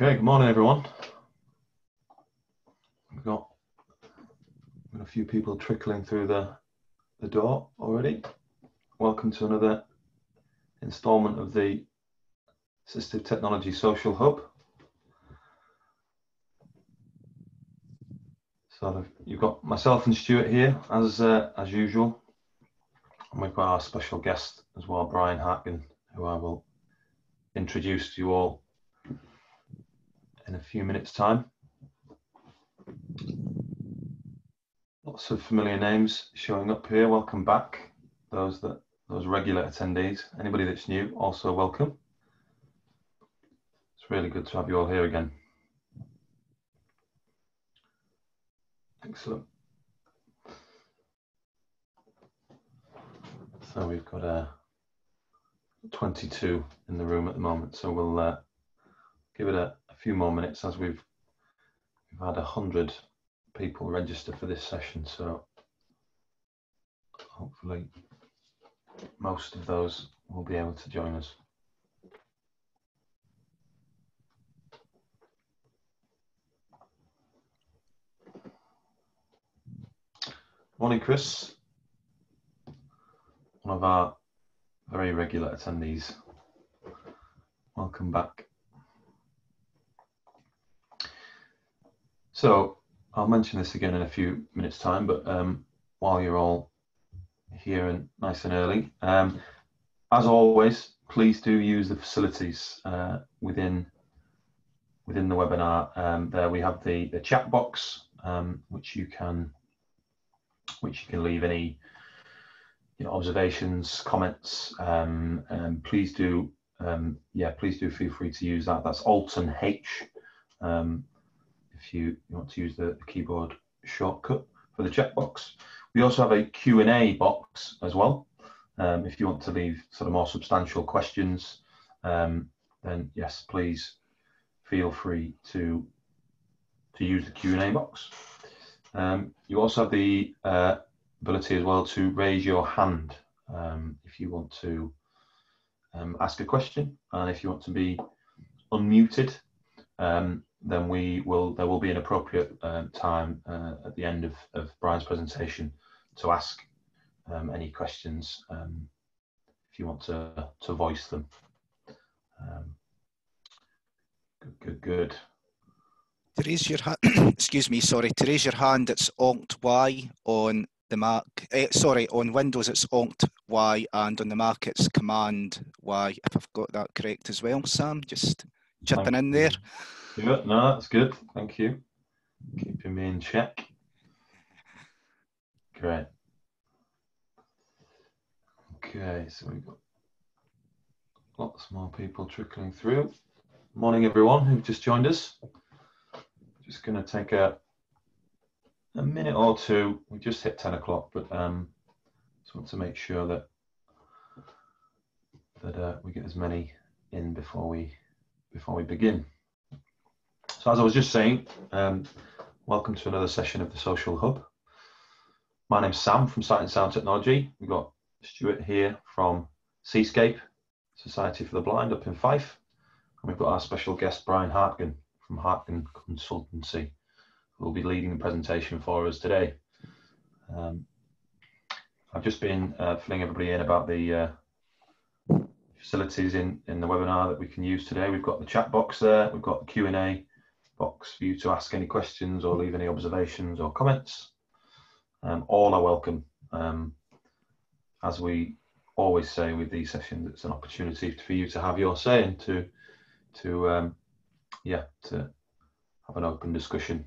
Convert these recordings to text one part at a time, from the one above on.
Okay, good morning, everyone. We've got, a few people trickling through the, the door already. Welcome to another installment of the Assistive Technology Social Hub. So you've got myself and Stuart here, as uh, as usual. And we've got our special guest as well, Brian Hartgen, who I will introduce to you all in a few minutes' time. Lots of familiar names showing up here. Welcome back. Those that those regular attendees. Anybody that's new, also welcome. It's really good to have you all here again. Excellent. So we've got a uh, 22 in the room at the moment. So we'll uh, give it a, a, few more minutes as we've we've had a hundred people register for this session. So hopefully most of those will be able to join us. Morning, Chris. One of our very regular attendees. Welcome back. So I'll mention this again in a few minutes time, but um, while you're all here and nice and early, um, as always, please do use the facilities uh, within within the webinar. Um, there we have the, the chat box, um, which you can which you can leave any you know, observations, comments, um, and please do, um, yeah, please do feel free to use that. That's Alton H. Um, if you, want to use the, the, keyboard shortcut for the checkbox. We also have a Q&A box as well. Um, if you want to leave sort of more substantial questions, um, then yes, please feel free to to use the Q&A box. Um, you also have the uh, ability as well to raise your hand um, if you want to um, ask a question and if you want to be unmuted um, then we will there will be an appropriate uh, time uh, at the end of, of Brian's presentation to ask um, any questions um, if you want to to voice them. Good good good. To raise your hand excuse me sorry to raise your hand it's alt y on the Mac, eh, sorry, on Windows it's Alt Y and on the Mac it's Command Y, if I've got that correct as well, Sam, just chipping in there. Yeah, no, that's good. Thank you. Keeping me in check. Great. Okay, so we've got lots more people trickling through. Morning, everyone who've just joined us. Just going to take a a minute or two. We just hit 10 o'clock, but um, just want to make sure that that uh, we get as many in before we before we begin. So as I was just saying, um, welcome to another session of the Social Hub. My name's Sam from Sight and Sound Technology. We've got Stuart here from Seescape, Society for the Blind up in Fife. And we've got our special guest, Brian Hartgen from Hartgen Consultancy who will be leading the presentation for us today. Um, I've just been uh, filling everybody in about the uh, facilities in, in the webinar that we can use today. We've got the chat box there, we've got the Q&A box for you to ask any questions or leave any observations or comments. Um, all are welcome. Um, as we always say with these sessions, it's an opportunity for you to have your say and to, to um, yeah, to have an open discussion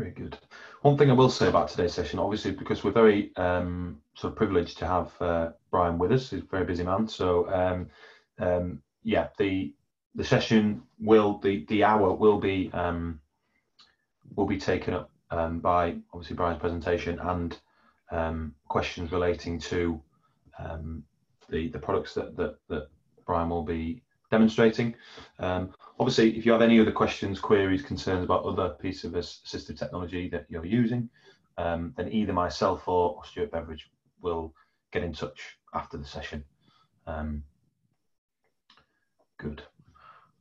very good. One thing I will say about today's session, obviously, because we're very um, sort of privileged to have uh, Brian with us. He's a very busy man. So, um, um, yeah, the the session will the the hour will be um, will be taken up um, by obviously Brian's presentation and um, questions relating to the the products that that that Brian will be demonstrating. Um, obviously, if you have any other questions, queries, concerns about other pieces of assistive technology that you're using, um, then either myself or, or, Stuart Beveridge will get in touch after the session. Um, good.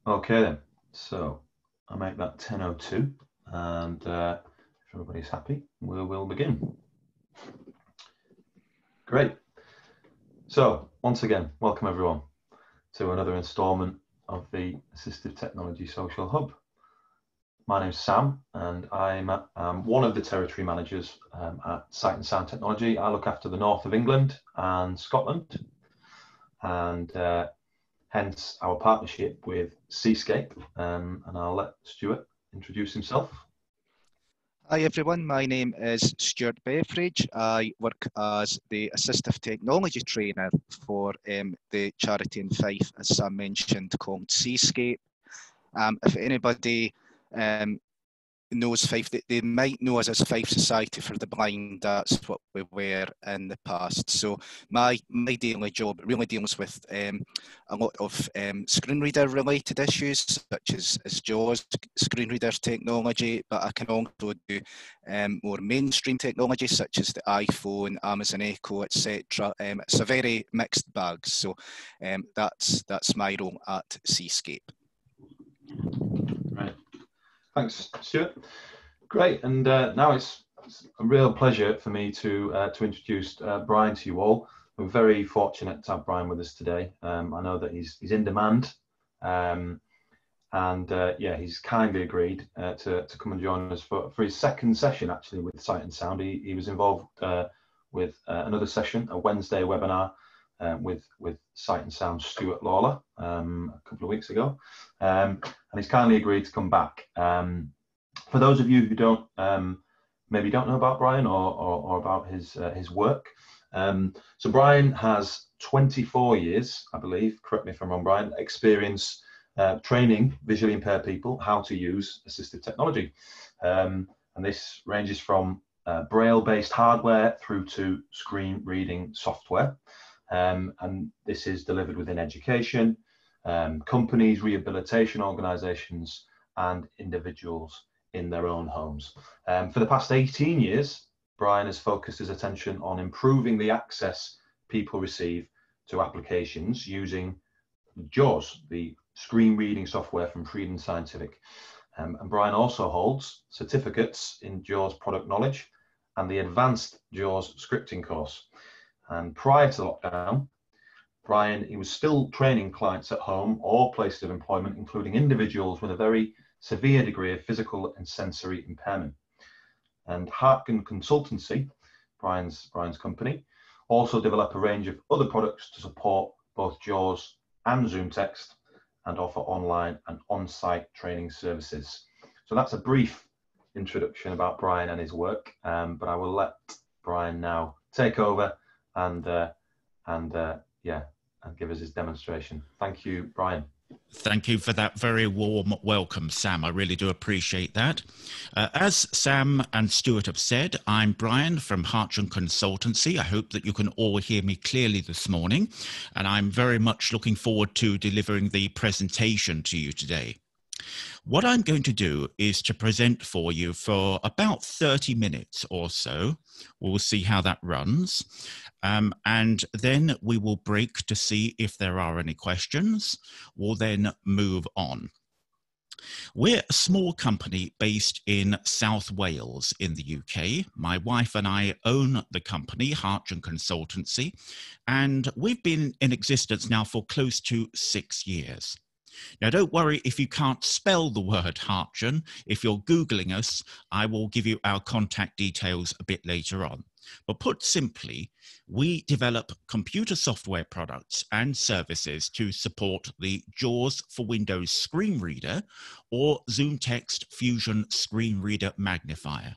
Okay then, so I make that 10.02 and uh, if everybody's happy, we will begin. Great. So once again, welcome everyone to another instalment of the Assistive Technology Social Hub. My name's Sam and I'm um, one of the territory managers um, at Sight and Sound Technology. I look after the north of England and Scotland and uh, hence our partnership with Seescape. Um, and I'll let Stuart introduce himself. Hi everyone, my name is Stuart Beveridge. I work as the assistive technology trainer for um, the charity in Fife, as I mentioned, called Seescape. Um, if anybody um, knows Fife, they, they might know us as Fife Society for the Blind. That's what we were in the past. So my my daily job really deals with um, a lot of um, screen reader related issues, such as, as JAWS screen reader technology, but I can also do um, more mainstream technology, such as the iPhone, Amazon Echo, etc. Um, it's a very mixed bag. So um, that's that's my role at Seescape. Thanks, Stuart. Great, and uh, now it's, it's, a real pleasure for me to uh, to introduce uh, Brian to you all. We're very fortunate to have Brian with us today. Um, I know that he's he's in demand, um, and uh, yeah, he's kindly agreed uh, to to come and join us for, for his second session actually with Sight and Sound. He he was involved uh, with another session, a Wednesday webinar um, with with Sight and Sound Stuart Lawler um, a couple of weeks ago, um, and he's kindly agreed to come back. Um, for those of you who don't um, maybe don't know about Brian or or, or about his uh, his work, um, so Brian has 24 years, I believe. Correct me if I'm wrong, Brian. Experience uh, training visually impaired people how to use assistive technology, and this ranges from uh, braille-based hardware through to screen reading software. Um, and this is delivered within education, um, companies, rehabilitation organisations, and individuals in their own homes. Um, for the past 18 years, Brian has focused his attention on improving the access people receive to applications using JAWS, the screen reading software from Freedom Scientific. Um, and Brian also holds certificates in JAWS product knowledge and the advanced JAWS scripting course. And prior to lockdown, Brian, he was still training clients at home or places of employment, including individuals with a very severe degree of physical and sensory impairment. And Hartgen Consultancy, Brian's, Brian's company, also develop a range of other products to support both JAWS and ZoomText and offer online and on-site training services. So that's a brief introduction about Brian and his work, um, but I will let Brian now take over and uh, and uh, yeah, and give us his demonstration. Thank you, Brian. Thank you for that very warm welcome, Sam. I really do appreciate that. Uh, as Sam and Stuart have said, I'm Brian from Hartgen Consultancy. I hope that you can all hear me clearly this morning, and I'm very much looking forward to delivering the presentation to you today. What I'm going to do is to present for you for about 30 minutes or so. We'll see how that runs. Um, and then we will break to see if there are any questions. We'll then move on. We're a small company based in South Wales in the UK. My wife and I own the company, Hartgen Consultancy, and we've been in existence now for close to six years. Now, don't worry if you can't spell the word Hartgen. If you're Googling us, I will give you our contact details a bit later on. But put simply, we develop computer software products and services to support the JAWS for Windows screen reader or ZoomText Fusion screen reader magnifier.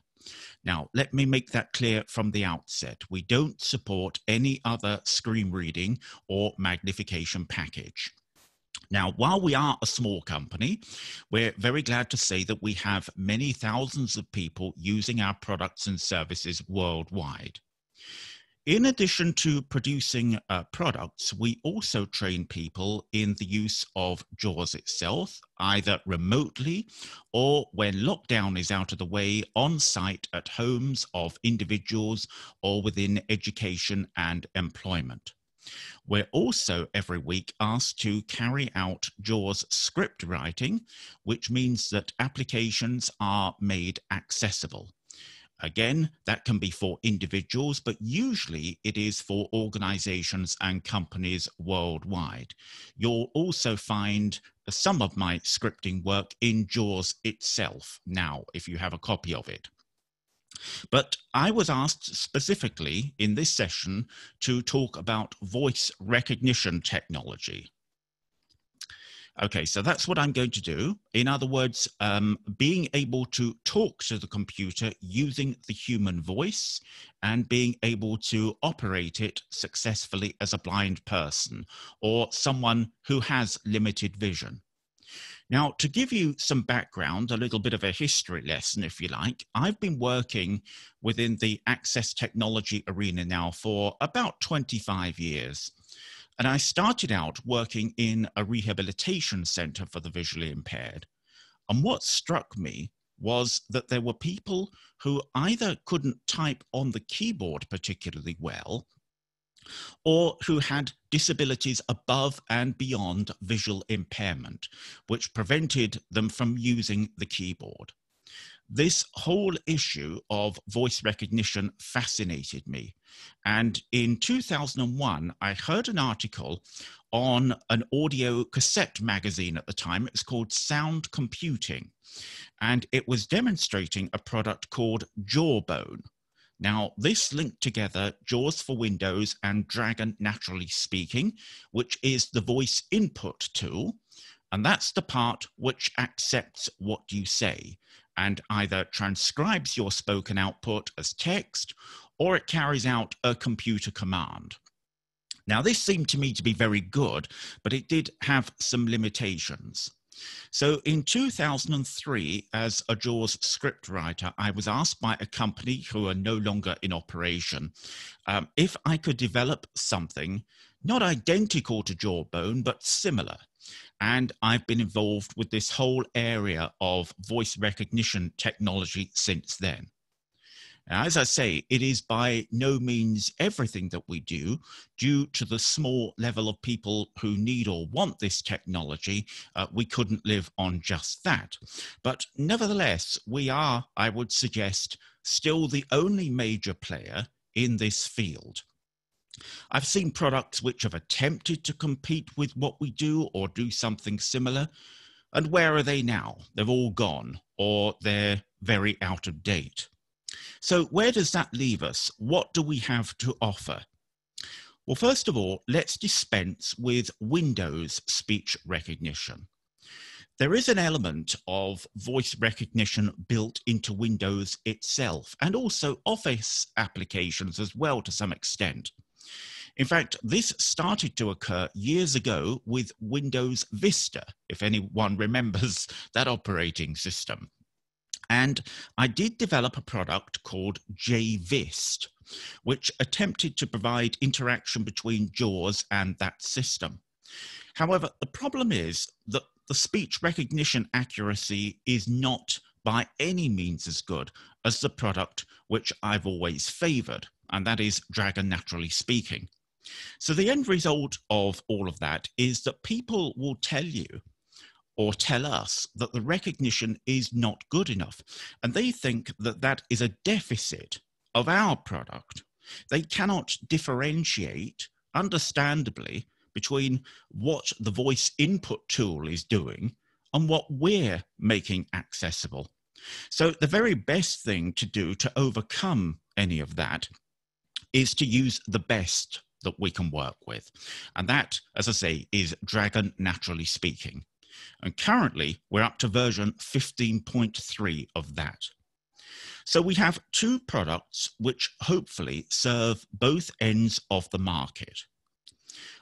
Now, let me make that clear from the outset. We don't support any other screen reading or magnification package. Now, while we are a small company, we're very glad to say that we have many thousands of people using our products and services worldwide. In addition to producing uh, products, we also train people in the use of JAWS itself, either remotely or when lockdown is out of the way on site at homes of individuals or within education and employment. We're also every week asked to carry out JAWS script writing, which means that applications are made accessible. Again, that can be for individuals, but usually it is for organizations and companies worldwide. You'll also find some of my scripting work in JAWS itself now, if you have a copy of it. But I was asked specifically in this session to talk about voice recognition technology. Okay, so that's what I'm going to do. In other words, um, being able to talk to the computer using the human voice and being able to operate it successfully as a blind person or someone who has limited vision. Now, to give you some background, a little bit of a history lesson, if you like, I've been working within the access technology arena now for about 25 years. And I started out working in a rehabilitation center for the visually impaired. And what struck me was that there were people who either couldn't type on the keyboard particularly well or who had disabilities above and beyond visual impairment, which prevented them from using the keyboard. This whole issue of voice recognition fascinated me. And in 2001, I heard an article on an audio cassette magazine at the time. It was called Sound Computing. And it was demonstrating a product called Jawbone. Now, this linked together JAWS for Windows and Dragon Naturally Speaking, which is the voice input tool. And that's the part which accepts what you say and either transcribes your spoken output as text or it carries out a computer command. Now, this seemed to me to be very good, but it did have some limitations. So in 2003, as a JAWS scriptwriter, I was asked by a company who are no longer in operation um, if I could develop something not identical to Jawbone, but similar. And I've been involved with this whole area of voice recognition technology since then. As I say, it is by no means everything that we do due to the small level of people who need or want this technology. Uh, we couldn't live on just that. But nevertheless, we are, I would suggest, still the only major player in this field. I've seen products which have attempted to compete with what we do or do something similar. And where are they now? They've all gone or they're very out of date. So, where does that leave us? What do we have to offer? Well, first of all, let's dispense with Windows speech recognition. There is an element of voice recognition built into Windows itself and also Office applications as well to some extent. In fact, this started to occur years ago with Windows Vista, if anyone remembers that operating system. And I did develop a product called JVist, which attempted to provide interaction between JAWS and that system. However, the problem is that the speech recognition accuracy is not by any means as good as the product which I've always favored, and that is Dragon Naturally Speaking. So the end result of all of that is that people will tell you or tell us that the recognition is not good enough. And they think that that is a deficit of our product. They cannot differentiate, understandably, between what the voice input tool is doing and what we're making accessible. So, the very best thing to do to overcome any of that is to use the best that we can work with. And that, as I say, is Dragon Naturally Speaking. And currently, we're up to version 15.3 of that. So we have two products which hopefully serve both ends of the market.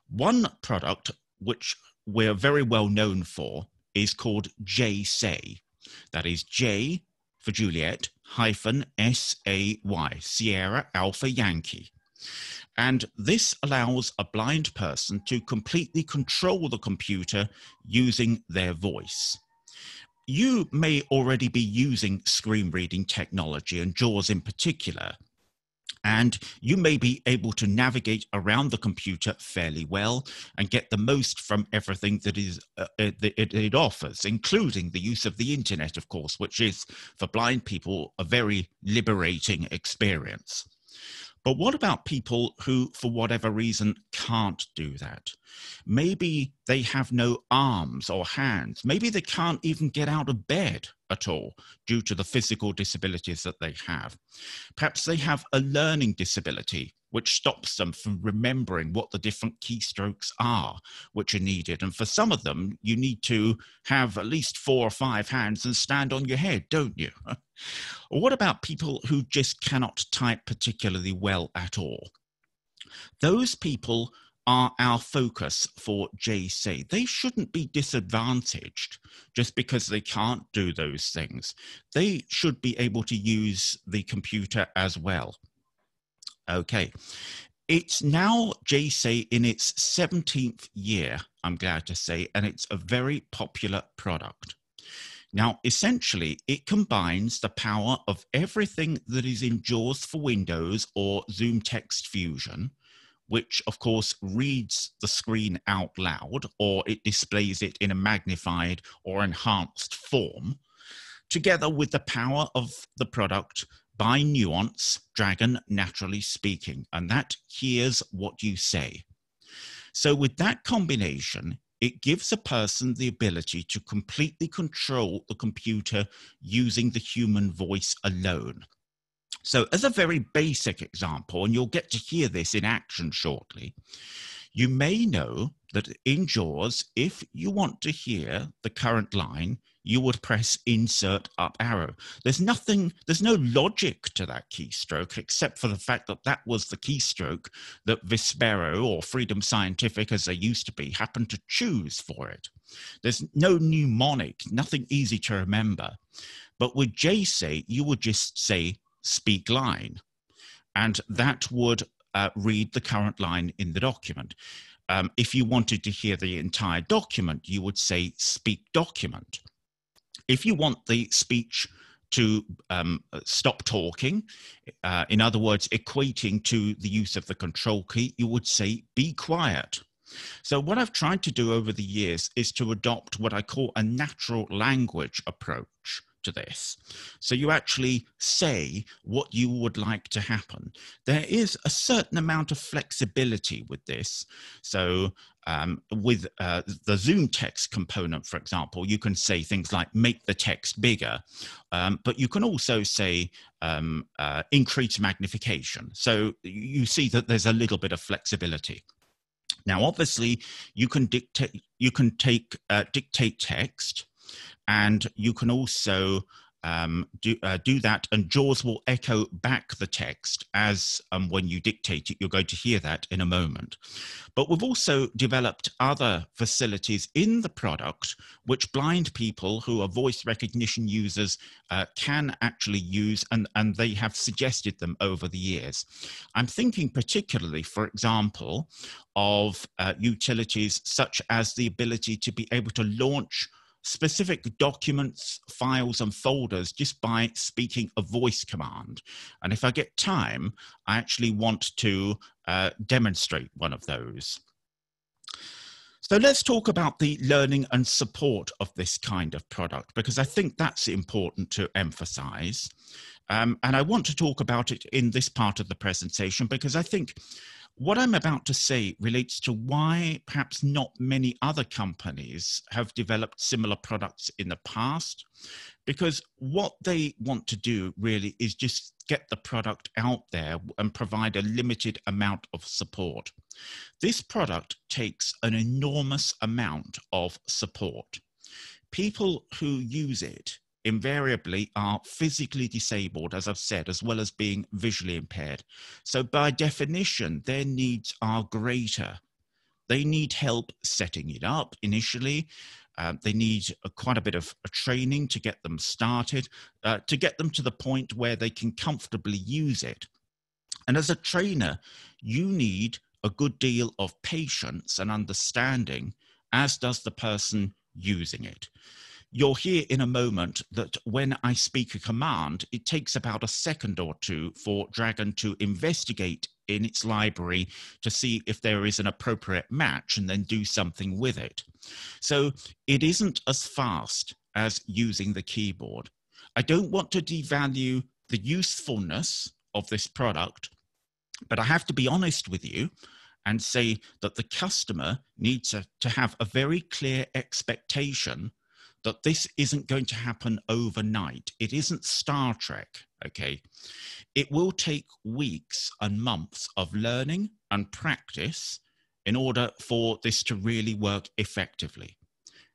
One product which we're very well known for is called J-Say. That is J for Juliet hyphen S A Y, Sierra Alpha Yankee. And this allows a blind person to completely control the computer using their voice. You may already be using screen reading technology and JAWS in particular. and you may be able to navigate around the computer fairly well and get the most from everything that is uh, it, it, it, offers including the use of the internet of course which is for blind people a very liberating experience but what about people who, for whatever reason, can't do that? Maybe they have no arms or hands. Maybe they can't even get out of bed at all due to the physical disabilities that they have. Perhaps they have a learning disability which stops them from remembering what the different keystrokes are which are needed. And for some of them, you need to have at least four or five hands and stand on your head, don't you? what about people who just cannot type particularly well at all? Those people are our focus for J-Say. They shouldn't be disadvantaged just because they can't do those things. They should be able to use the computer as well. Okay. It's now J-Say in its 17th year, I'm glad to say, and it's a very popular product. Now, essentially, it combines the power of everything that is in JAWS for Windows or ZoomText Fusion, which of course reads the screen out loud or it displays it in a magnified or enhanced form, together with the power of the product by nuance, dragon naturally speaking, and that hears what you say. So, with that combination, it gives a person the ability to completely control the computer using the human voice alone. So, as a very basic example, and you'll get to hear this in action shortly, you may know that in JAWS, if you want to hear the current line, you would press insert up arrow. There's nothing, there's no logic to that keystroke except for the fact that that was the keystroke that Vispero or Freedom Scientific, as they used to be, happened to choose for it. There's no mnemonic, nothing easy to remember. But with J-Say, you would just say speak line, and that would uh, read the current line in the document. Um, if you wanted to hear the entire document, you would say speak document. If you want the speech to um, stop talking, uh, in other words, equating to the use of the control key, you would say be quiet. So, what I've tried to do over the years is to adopt what I call a natural language approach to this. So you actually say what you would like to happen. There is a certain amount of flexibility with this. So um, with uh, the ZoomText component, for example, you can say things like make the text bigger, um, but you can also say um, uh, increase magnification. So you see that there's a little bit of flexibility. Now, obviously, you can dictate, you can take uh, dictate text, and you can also um, do, uh, do that and JAWS will echo back the text as um, when you dictate it, you're going to hear that in a moment. But we've also developed other facilities in the product which blind people who are voice recognition users uh, can actually use and, and they have suggested them over the years. I'm thinking particularly, for example, of uh, utilities such as the ability to be able to launch specific documents, files, and folders just by speaking a voice command. And if I get time, I actually want to uh, demonstrate one of those. So let's talk about the learning and support of this kind of product, because I think that's important to emphasize. Um, and I want to talk about it in this part of the presentation because I think what I'm about to say relates to why perhaps not many other companies have developed similar products in the past, because what they want to do really is just get the product out there and provide a limited amount of support. This product takes an enormous amount of support. People who use it invariably are physically disabled, as I've said, as well as being visually impaired. So, by definition, their needs are greater. They need help setting it up initially. Uh, they need quite a bit of training to get them started, uh, to get them to the point where they can comfortably use it. And as a trainer, you need a good deal of patience and understanding, as does the person using it you'll hear in a moment that when I speak a command, it takes about a second or two for Dragon to investigate in its library to see if there is an appropriate match and then do something with it. So it isn't as fast as using the keyboard. I don't want to devalue the usefulness of this product, but I have to be honest with you and say that the customer needs to, to have a very clear expectation that this isn't going to happen overnight. It isn't Star Trek, okay? It will take weeks and months of learning and practice in order for this to really work effectively.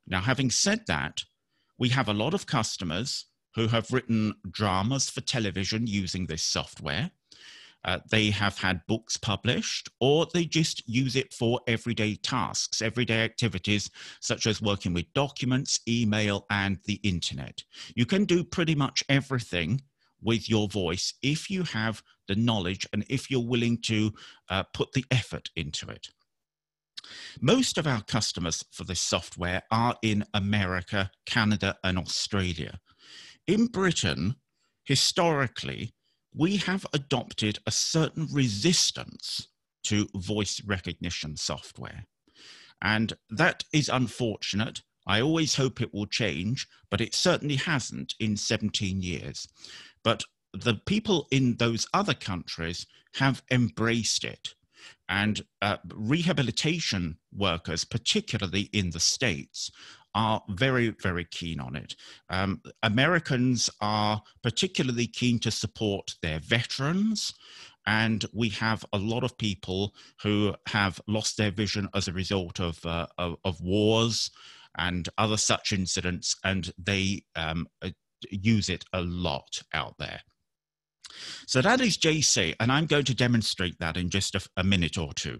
Now, having said that, we have a lot of customers who have written dramas for television using this software. Uh, they have had books published, or they just use it for everyday tasks, everyday activities, such as working with documents, email, and the internet. You can do pretty much everything with your voice if you have the knowledge and if you're willing to uh, put the effort into it. Most of our customers for this software are in America, Canada, and Australia. In Britain, historically, we have adopted a certain resistance to voice recognition software. And that is unfortunate. I always hope it will change, but it certainly hasn't in 17 years. But the people in those other countries have embraced it. And uh, rehabilitation workers, particularly in the States, are very, very keen on it. Um, Americans are particularly keen to support their veterans. And we have a lot of people who have lost their vision as a result of, uh, of, of, wars and other such incidents, and they um, uh, use it a lot out there. So that is J-Say, and I'm going to demonstrate that in just a, a minute or two.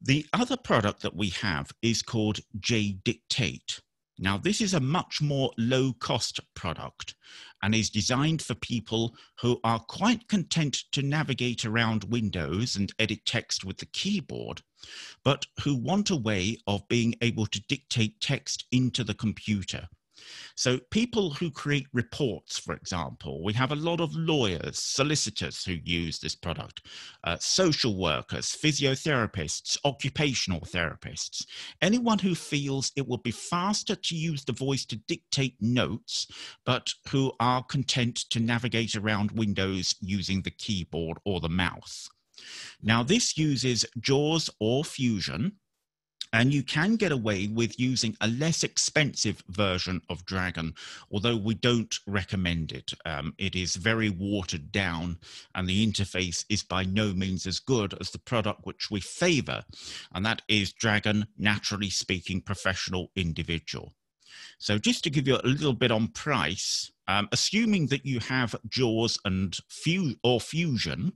The other product that we have is called J-Dictate. Now, this is a much more low cost product and is designed for people who are quite content to navigate around Windows and edit text with the keyboard, but who want a way of being able to dictate text into the computer. So, people who create reports, for example, we have a lot of lawyers, solicitors who use this product, uh, social workers, physiotherapists, occupational therapists, anyone who feels it will be faster to use the voice to dictate notes, but who are content to navigate around Windows using the keyboard or the mouse. Now, this uses JAWS or Fusion and you can get away with using a less expensive version of Dragon, although we don't recommend it. Um, it is very watered down, and the interface is by no means as good as the product which we favor, and that is Dragon Naturally Speaking Professional Individual. So, just to give you a little bit on price, um, assuming that you have JAWS and Fu- or Fusion,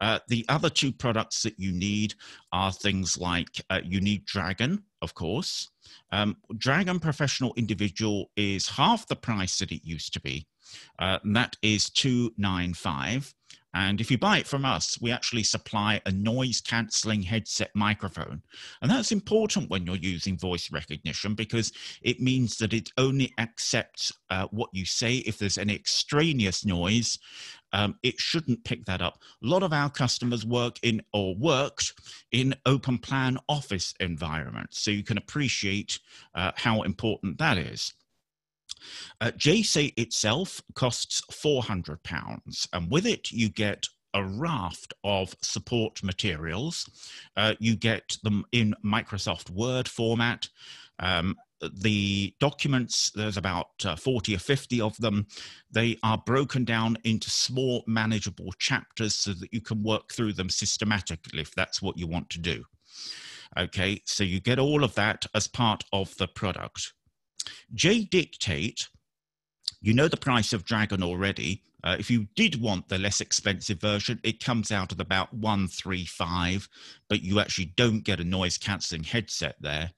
uh, the other two products that you need are things like uh, you need Dragon, of course. Um, Dragon Professional Individual is half the price that it used to be. Uh, and that is 295 and if you buy it from us, we actually supply a noise cancelling headset microphone. And that's important when you're using voice recognition because it means that it only accepts uh, what you say. If there's any extraneous noise, um, it shouldn't pick that up. A lot of our customers work in or worked in open plan office environments. So you can appreciate uh, how important that is. Uh, J-Say itself costs £400, and with it, you get a raft of support materials. Uh, you get them in Microsoft Word format. Um, the documents, there's about uh, 40 or 50 of them. They are broken down into small, manageable chapters so that you can work through them systematically if that's what you want to do. Okay, so you get all of that as part of the product. J-Dictate, you know the price of Dragon already. Uh, if you did want the less expensive version, it comes out at about 135, but you actually don't get a noise cancelling headset there.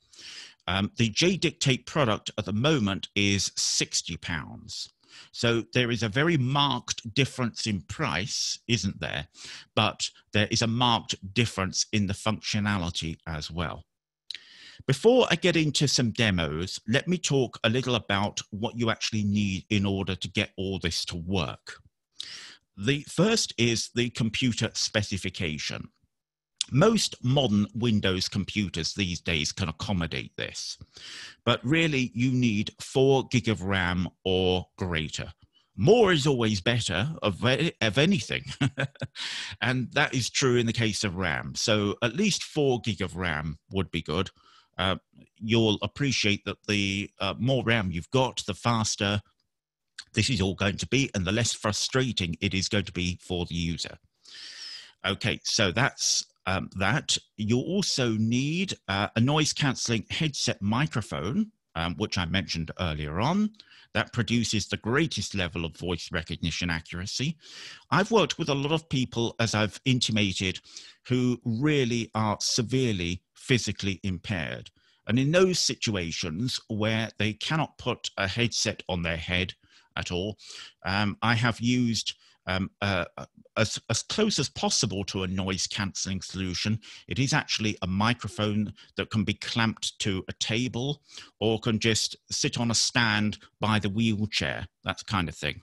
Um, the Dictate product at the moment is £60. So there is a very marked difference in price, isn't there? But there is a marked difference in the functionality as well. Before I get into some demos, let me talk a little about what you actually need in order to get all this to work. The first is the computer specification. Most modern Windows computers these days can accommodate this, but really you need four gig of RAM or greater. More is always better of, of anything. and that is true in the case of RAM. So at least four gig of RAM would be good. Uh, you'll appreciate that the uh, more RAM you've got, the faster this is all going to be, and the less frustrating it is going to be for the user. Okay, so that's um, that. You'll also need uh, a noise cancelling headset microphone, um, which I mentioned earlier on. That produces the greatest level of voice recognition accuracy. I've worked with a lot of people, as I've intimated, who really are severely physically impaired. And in those situations where they cannot put a headset on their head at all. Um, I have used um, uh, as, as close as possible to a noise cancelling solution. It is actually a microphone that can be clamped to a table or can just sit on a stand by the wheelchair, that kind of thing.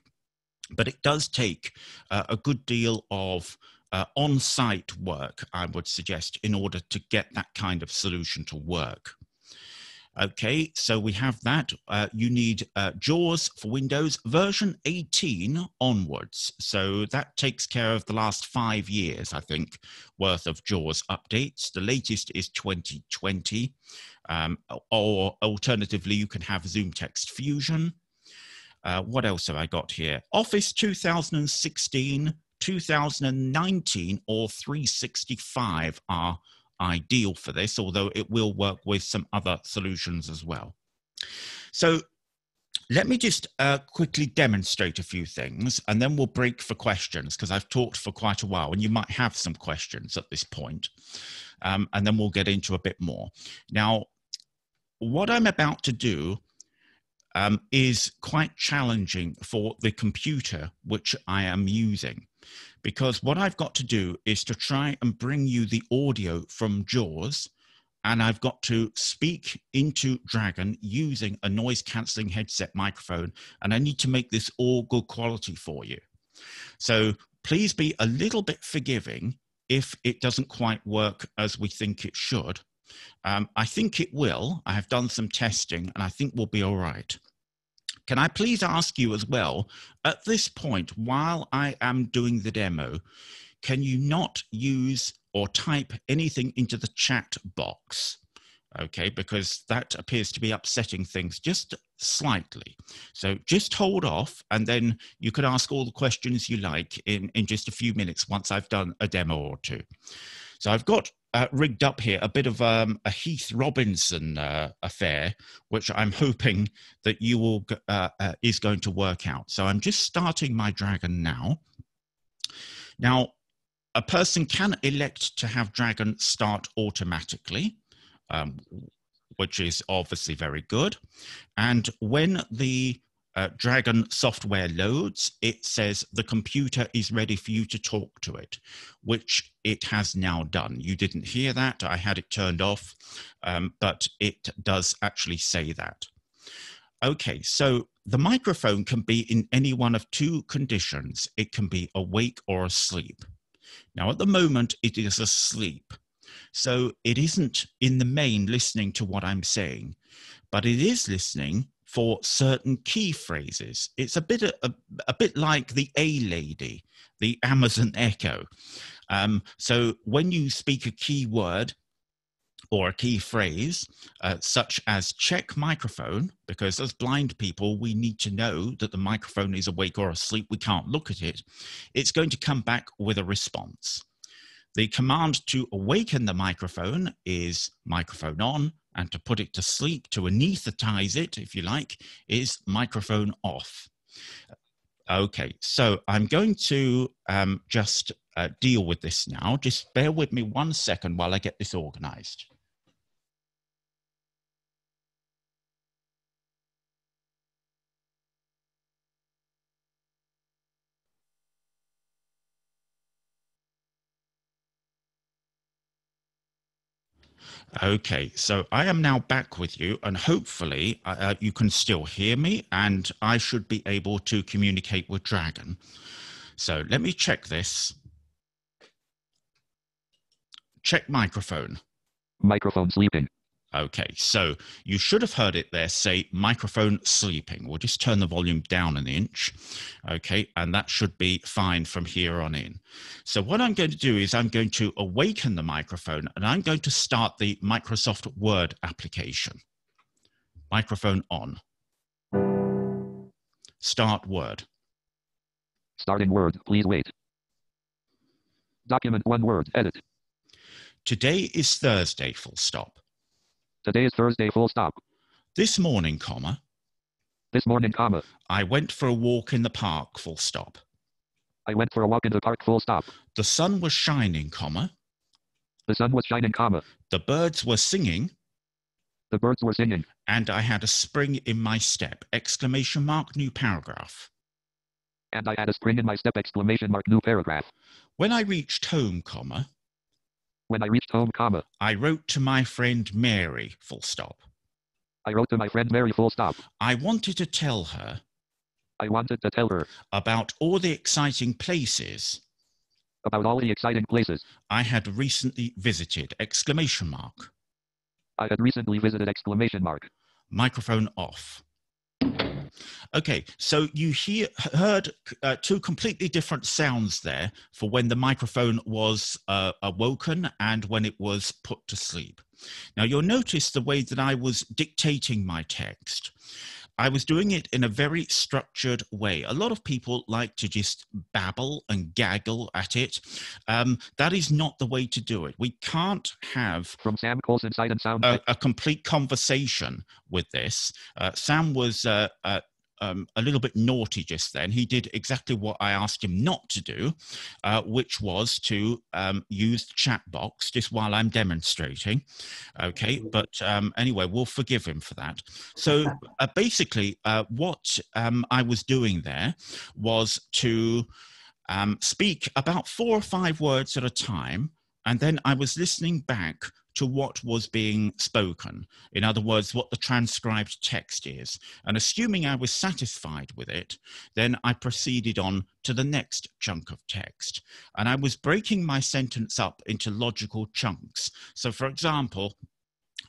But it does take uh, a good deal of uh, on site work, I would suggest, in order to get that kind of solution to work. Okay, so we have that. Uh, you need uh, JAWS for Windows version 18 onwards. So that takes care of the last five years, I think, worth of JAWS updates. The latest is 2020. Um, or alternatively, you can have ZoomText Fusion. Uh, what else have I got here? Office 2016, 2019, or 365 are ideal for this, although it will work with some other solutions as well. So let me just uh, quickly demonstrate a few things and then we'll break for questions because I've talked for quite a while and you might have some questions at this point. Um, and then we'll get into a bit more. Now, what I'm about to do um, is quite challenging for the computer which I am using because what I've got to do is to try and bring you the audio from JAWS and I've got to speak into Dragon using a noise cancelling headset microphone and I need to make this all good quality for you. So please be a little bit forgiving if it doesn't quite work as we think it should. Um, I think it will. I have done some testing and I think we'll be all right. Can I please ask you as well, at this point, while I am doing the demo, can you not use or type anything into the chat box? Okay, because that appears to be upsetting things just slightly. So just hold off and then you can ask all the questions you like in, in just a few minutes once I've done a demo or two. So I've got uh, rigged up here a bit of um, a Heath Robinson uh, affair, which I'm hoping that you will uh, uh, is going to work out. So I'm just starting my dragon now. Now, a person can elect to have dragon start automatically, um, which is obviously very good. And when the uh, Dragon software loads, it says the computer is ready for you to talk to it, which it has now done. You didn't hear that. I had it turned off, um, but it does actually say that. Okay, so the microphone can be in any one of two conditions. It can be awake or asleep. Now, at the moment, it is asleep. So it isn't in the main listening to what I'm saying, but it is listening for certain key phrases. It's a bit a, a bit like the A lady, the Amazon Echo. Um, so when you speak a key word or a key phrase, uh, such as check microphone, because as blind people, we need to know that the microphone is awake or asleep. We can't look at it. It's going to come back with a response. The command to awaken the microphone is microphone on, and to put it to sleep, to anesthetize it, if you like, is microphone off. Okay, so I'm going to um, just uh, deal with this now. Just bear with me one second while I get this organized. Okay, so I am now back with you, and hopefully uh, uh, you can still hear me, and I should be able to communicate with Dragon. So let me check this. Check microphone. Microphone sleeping. Okay, so you should have heard it there say microphone sleeping. We'll just turn the volume down an inch. Okay, and that should be fine from here on in. So what I'm going to do is I'm going to awaken the microphone and I'm going to start the Microsoft Word application. Microphone on. Start Word. Starting Word. Please wait. Document one word. Edit. Today is Thursday, full stop. Today is Thursday. Full stop. This morning, comma, This morning, comma. I went for a walk in the park, full stop. I went for a walk in the park. Full stop. The sun was shining, comma. The sun was shining, comma. The birds were singing, The birds were singing. and I had a spring in my step! Exclamation mark, new paragraph. And I had a spring in my step! Exclamation mark. New paragraph. When I reached home, comma, When I reached home, comma. I wrote to my friend Mary, full stop. I wrote to my friend Mary. Full stop. I wanted to tell her I wanted to tell her about all the exciting places about all the exciting places I had recently visited! Exclamation mark. I had recently visited! Exclamation mark. Microphone off. Okay, so you hear, heard uh, two completely different sounds there for when the microphone was uh, awoken and when it was put to sleep. Now you'll notice the way that I was dictating my text. I was doing it in a very structured way. A lot of people like to just babble and gaggle at it. Um, that is not the way to do it. We can't have From Sam Coulson Sight and Sound. a, a complete conversation with this. Uh, Sam was uh, uh, um, a little bit naughty just then. He did exactly what I asked him not to do, uh, which was to um, use the chat box just while I'm demonstrating. Okay, but um, anyway, we'll forgive him for that. So uh, basically, uh, what um, I was doing there was to um, speak about four or five words at a time, and then I was listening back to what was being spoken. In other words, what the transcribed text is. And assuming I was satisfied with it, then I proceeded on to the next chunk of text. And I was breaking my sentence up into logical chunks. So, for example,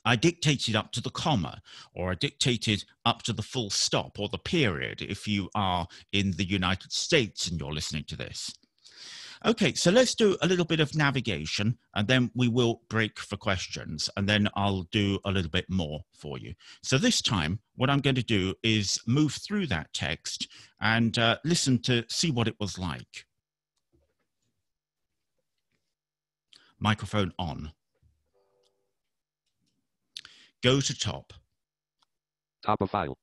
I dictated up to the comma, or I dictated up to the full stop or the period if you are in the United States and you're listening to this. Okay, so let's do a little bit of navigation and then we will break for questions and then I'll do a little bit more for you. So this time, what I'm going to do is move through that text and uh, listen to see what it was like. Microphone on. Go to top. Top of file.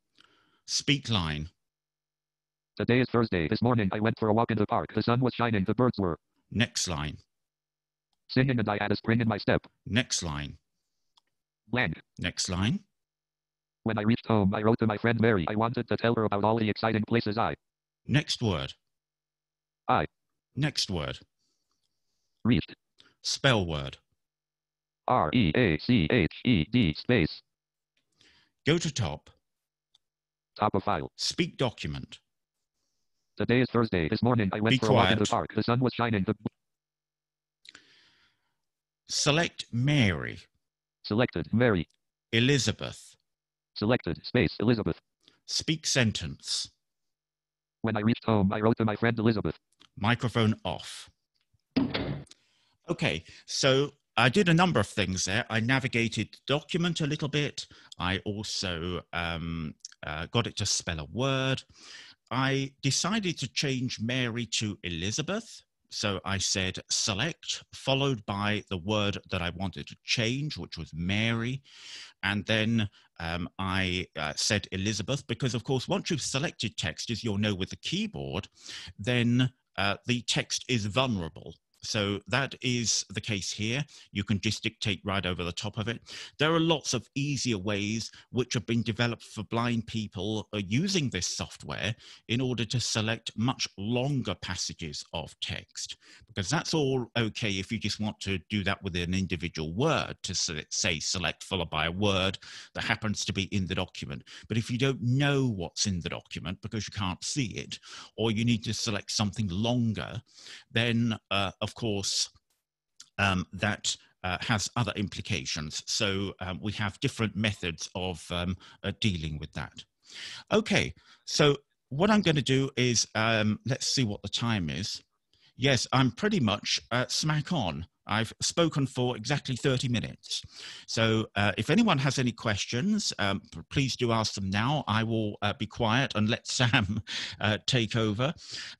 Speak line. Today is Thursday. This morning I went for a walk in the park. The sun was shining. The birds were Next line. singing and I had a spring in my step. Next line. Blank. Next line. When I reached home, I wrote to my friend Mary. I wanted to tell her about all the exciting places I Next word. I. Next word. reached. Spell word. R E A C H E D space. Go to top. Top of file. Speak document. Today is Thursday. This morning I went Be for a walk in the park. The sun was shining. The Select Mary. selected Mary. Elizabeth. Selected space Elizabeth. Speak sentence. When I reached home, I wrote to my friend Elizabeth. Microphone off. Okay, so I did a number of things there. I navigated the document a little bit. I also um, uh, got it to spell a word. I decided to change Mary to Elizabeth. So I said select, followed by the word that I wanted to change, which was Mary. And then um, I uh, said Elizabeth, because of course, once you've selected text, as you'll know with the keyboard, then uh, the text is vulnerable. So that is the case here. You can just dictate right over the top of it. There are lots of easier ways which have been developed for blind people uh, using this software in order to select much longer passages of text, because that's all okay if you just want to do that with an individual word to say select followed by a word that happens to be in the document. But if you don't know what's in the document because you can't see it, or you need to select something longer, then uh, of course um, that uh, has other implications. So um, we have different methods of um, uh, dealing with that. Okay, so what I'm going to do is um, let's see what the time is. Yes, I'm pretty much uh, smack on. I've spoken for exactly 30 minutes. So uh, if anyone has any questions, um, please do ask them now. I will uh, be quiet and let Sam uh, take over.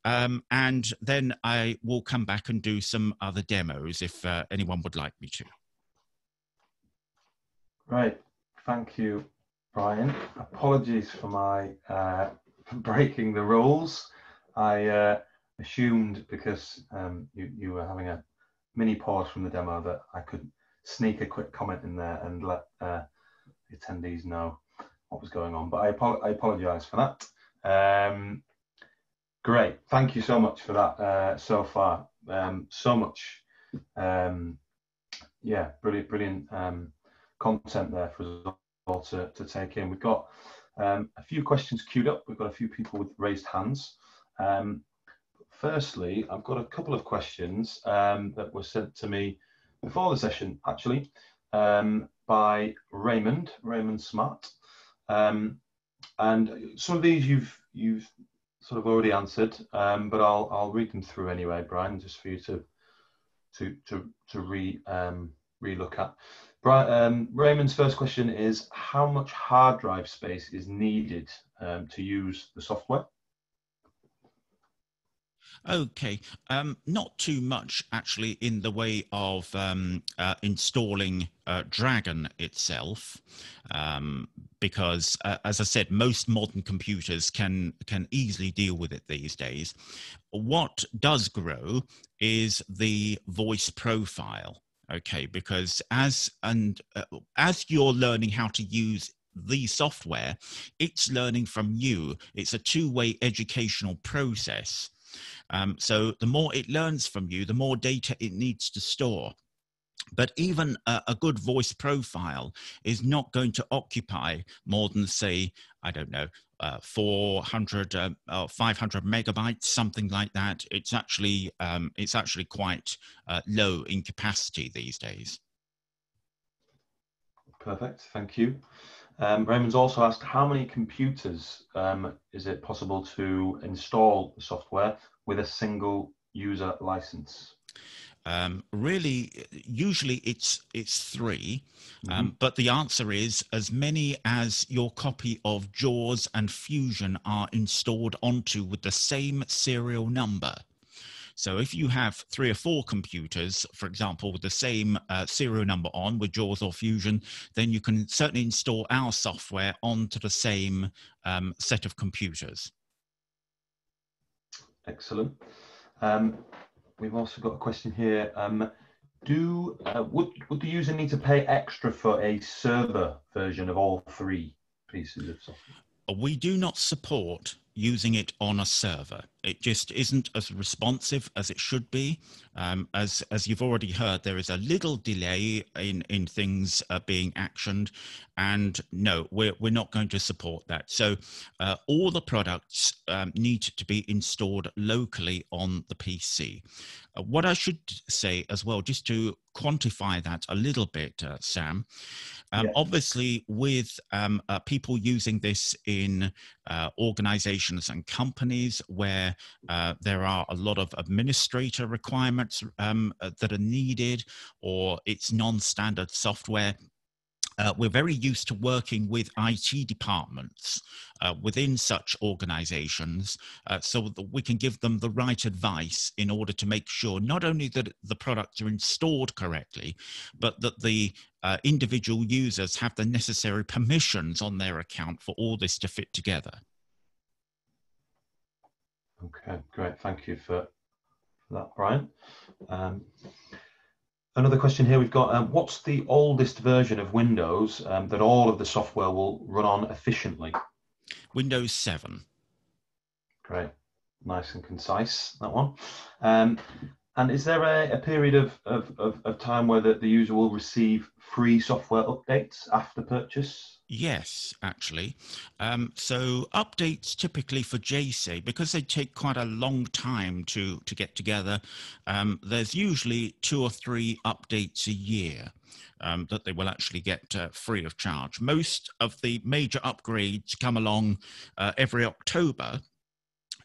Um, and then I will come back and do some other demos if uh, anyone would like me to. Right. Thank you, Brian. Apologies for my uh, breaking the rules. I uh, assumed because um, you, you were having a mini pause from the demo that I could sneak a quick comment in there and let uh, attendees know what was going on. But I, apo I apologise for that. Um, great, thank you so much for that uh, so far. Um, so much, um, yeah, brilliant, brilliant um, content there for us all to, to take in. We've got um, a few questions queued up. We've got a few people with raised hands. Um, firstly, I've got a couple of questions um, that were sent to me before the session, actually, um, by Raymond, Raymond Smart. Um, and some of these you've you've sort of already answered, um, but I'll I'll read them through anyway, Brian, just for you to to to to re um, re look at. Brian, um, Raymond's first question is: How much hard drive space is needed to use the software? Okay, um, not too much actually in the way of um, uh, installing uh, Dragon itself, um, because uh, as I said, most modern computers can can easily deal with it these days. What does grow is the voice profile. Okay, because as and uh, as you're learning how to use the software, it's learning from you. It's a two-way educational process. Um, so the more it learns from you, the more data it needs to store. But even a, a, good voice profile is not going to occupy more than, say, I don't know, uh, 400 uh, or 500 megabytes, something like that. It's actually um, it's actually quite uh, low in capacity these days. Perfect, thank you. Um, Raymond's also asked how many computers um, is it possible to install the software with a single user license? Um, really, usually it's it's 3 um, mm-hmm. but the answer is as many as your copy of JAWS and Fusion are installed onto with the same serial number. So if you have three or four computers, for example, with the same uh, serial number on with JAWS or Fusion, then you can certainly install our software onto the same um, set of computers. Excellent. Um, we've also got a question here. Um, do uh, would would the user need to pay extra for a server version of all three pieces of software? We do not support using it on a server. It just isn't as responsive as it should be. Um, as as you've already heard, there is a little delay in in things uh, being actioned, and no, we're we're not going to support that. So uh, all the products um, need to be installed locally on the PC. Uh, what I should say as well, just to quantify that a little bit, uh, Sam. Um, yeah. Obviously, with um, uh, people using this in uh, organizations and companies where uh, there are a lot of administrator requirements um, uh, that are needed, or it's non standard software uh, we're very used to working with IT departments uh, within such organizations uh, so that we can give them the right advice in order to make sure not only that the products are installed correctly, but that the uh, individual users have the necessary permissions on their account for all this to fit together. Okay, great. Thank you for for that, Brian. Um, another question here we've got, um, what's the oldest version of Windows um, that all of the software will run on efficiently? Windows 7. Great, nice and concise, that one. Um, and is there a, a period of, of, of, of, time where the, the user will receive free software updates after purchase? Yes, actually. Um, so updates typically for J-Say, because they take quite a long time to, to get together, um, there's usually two or three updates a year. Um, that they will actually get uh, free of charge. Most of the major upgrades come along uh, every October,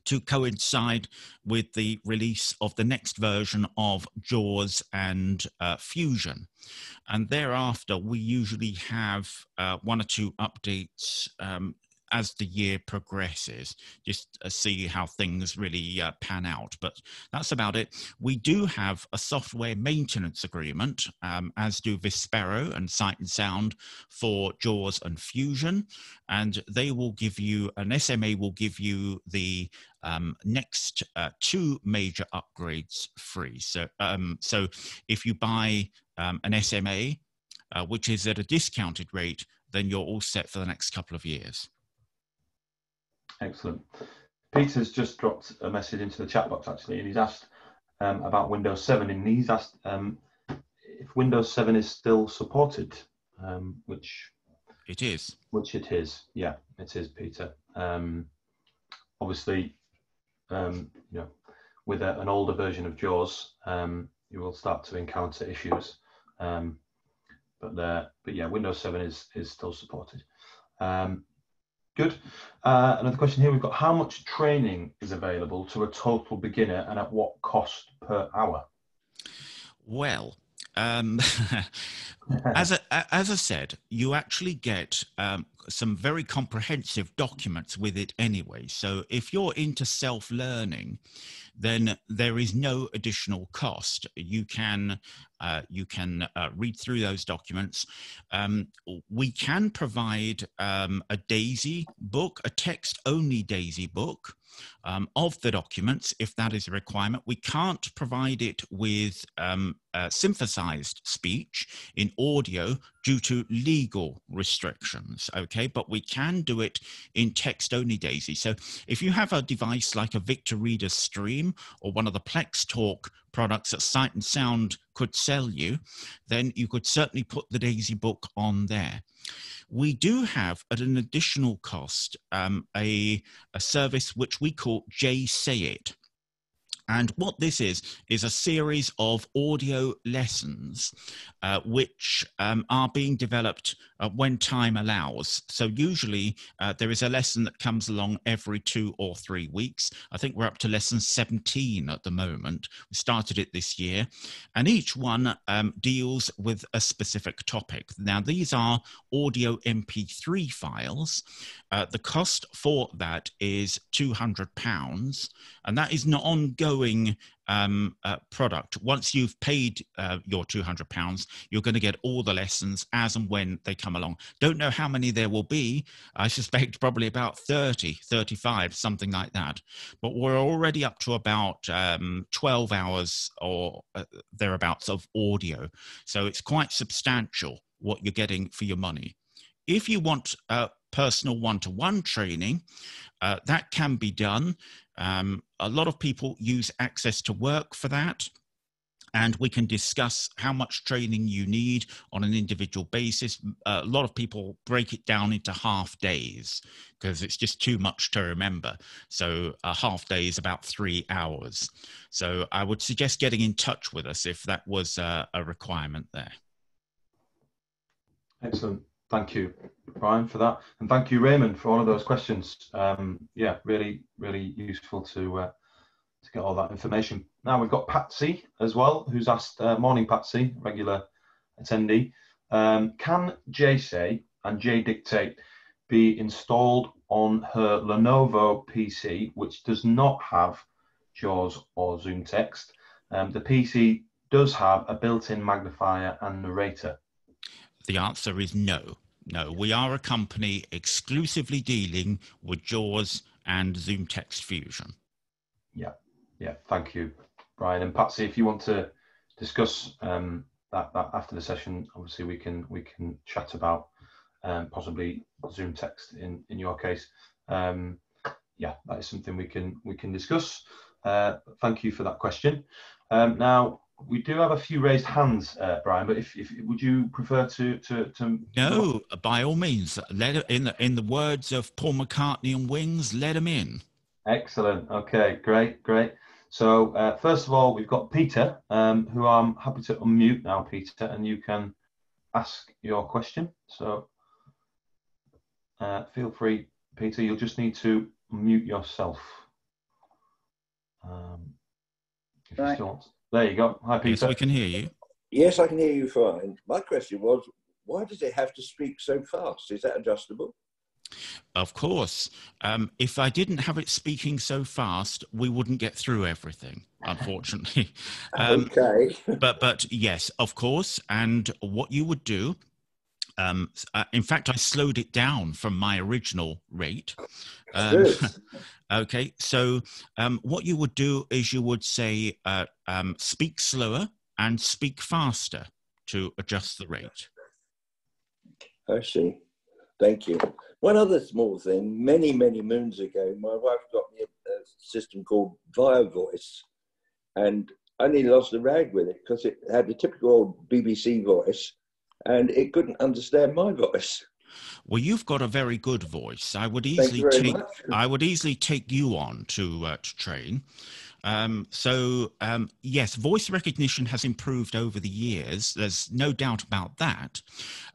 to coincide with the release of the next version of JAWS and uh, Fusion. And thereafter, we usually have uh, one or two updates um, as the year progresses, just uh, see how things really uh, pan out. But that's about it. We do have a software maintenance agreement, um, as do Vispero and Sight and Sound for JAWS and Fusion, and they will give you an SMA will give you the um, next uh, two major upgrades free. So, um, so if you buy um, an SMA, uh, which is at a discounted rate, then you're all set for the next couple of years. Excellent. Peter's just dropped a message into the chat box actually, and he's asked um, about Windows 7, and he's asked um, if Windows 7 is still supported, um, which it is. Which it is. Yeah, it is, Peter. Um, obviously, um, you know, with a, an older version of JAWS, um, you will start to encounter issues. but uh, but yeah, Windows 7 is is still supported. Um, Good. Uh, another question here. We've got how much training is available to a total beginner and at what cost per hour? Well, um, as, I, as I said, you actually get um, some very comprehensive documents with it anyway. So if you're into self learning, then there is no additional cost. You can uh, you can uh, read through those documents. Um, we can provide um, a DAISY book, a text only DAISY book um, of the documents if that is a requirement. We can't provide it with um, uh, synthesized speech in audio due to legal restrictions, okay? But we can do it in text only DAISY. So if you have a device like a Victor Reader Stream or one of the PlexTalk products that Sight and Sound could sell you, then you could certainly put the Daisy book on there. We do have, at an additional cost, um, a, a service which we call J Say It. And what this is, is a series of audio lessons uh, which um, are being developed uh, when time allows. So, usually uh, there is a lesson that comes along every two or three weeks. I think we're up to lesson 17 at the moment. We started it this year. And each one um, deals with a specific topic. Now, these are audio MP3 files. Uh, the cost for that is £200, and that is an ongoing um, uh, product. Once you've paid uh, your £200, you're going to get all the lessons as and when they come along. Don't know how many there will be. I suspect probably about 30, 35, something like that. But we're already up to about um, 12 hours or uh, thereabouts of audio. So it's quite substantial what you're getting for your money. If you want personal one to one training, uh, that can be done. Um, a lot of people use access to work for that. And we can discuss how much training you need on an individual basis. A lot of people break it down into half days because it's just too much to remember. So, a half day is about three hours. So, I would suggest getting in touch with us if that was a requirement there. Excellent. Thank you, Brian, for that, and thank you, Raymond, for all of those questions. Um, yeah, really, really useful to uh, to get all that information. Now we've got Patsy as well, who's asked. Uh, morning, Patsy, regular attendee. Um, can J-Say and J-Dictate be installed on her Lenovo PC, which does not have JAWS or ZoomText? Um, the PC does have a built-in magnifier and narrator. The answer is no. No, we are a company exclusively dealing with JAWS and ZoomText Fusion. Yeah, yeah, thank you, Brian and Patsy. If you want to discuss um, that, that after the session, obviously we can we can chat about um, possibly ZoomText in in your case. Um, yeah, that is something we can we can discuss. Uh, thank you for that question. Um, now we do have a few raised hands, uh, Brian. But if, if would you prefer to to, to no, by all means, let it, in the in the words of Paul McCartney and Wings, let them in. Excellent. Okay, great, great. So uh, first of all, we've got Peter, um, who I'm happy to unmute now, Peter, and you can ask your question. So uh, feel free, Peter. You'll just need to mute yourself. Um, if you Right. still want. There you go. Hi, Peter. Yes, we can hear you. Yes, I can hear you fine. My question was, why does it have to speak so fast? Is that adjustable? Of course. Um, if I didn't have it speaking so fast, we wouldn't get through everything, unfortunately. Um, okay. but but yes, of course. And what you would do, um, uh, in fact, I slowed it down from my original rate. Um, okay, so um, what you would do is you would say uh, um, speak slower and speak faster to adjust the rate. I see. Thank you. One other small thing. Many, many moons ago, my wife got me a, a system called ViaVoice, and I nearly lost the rag with it because it had the typical old BBC voice, and it couldn't understand my voice. Well, you've got a very good voice. I would easily take much. I would easily take you on to uh, to train. Um, so um, yes, voice recognition has improved over the years. There's no doubt about that.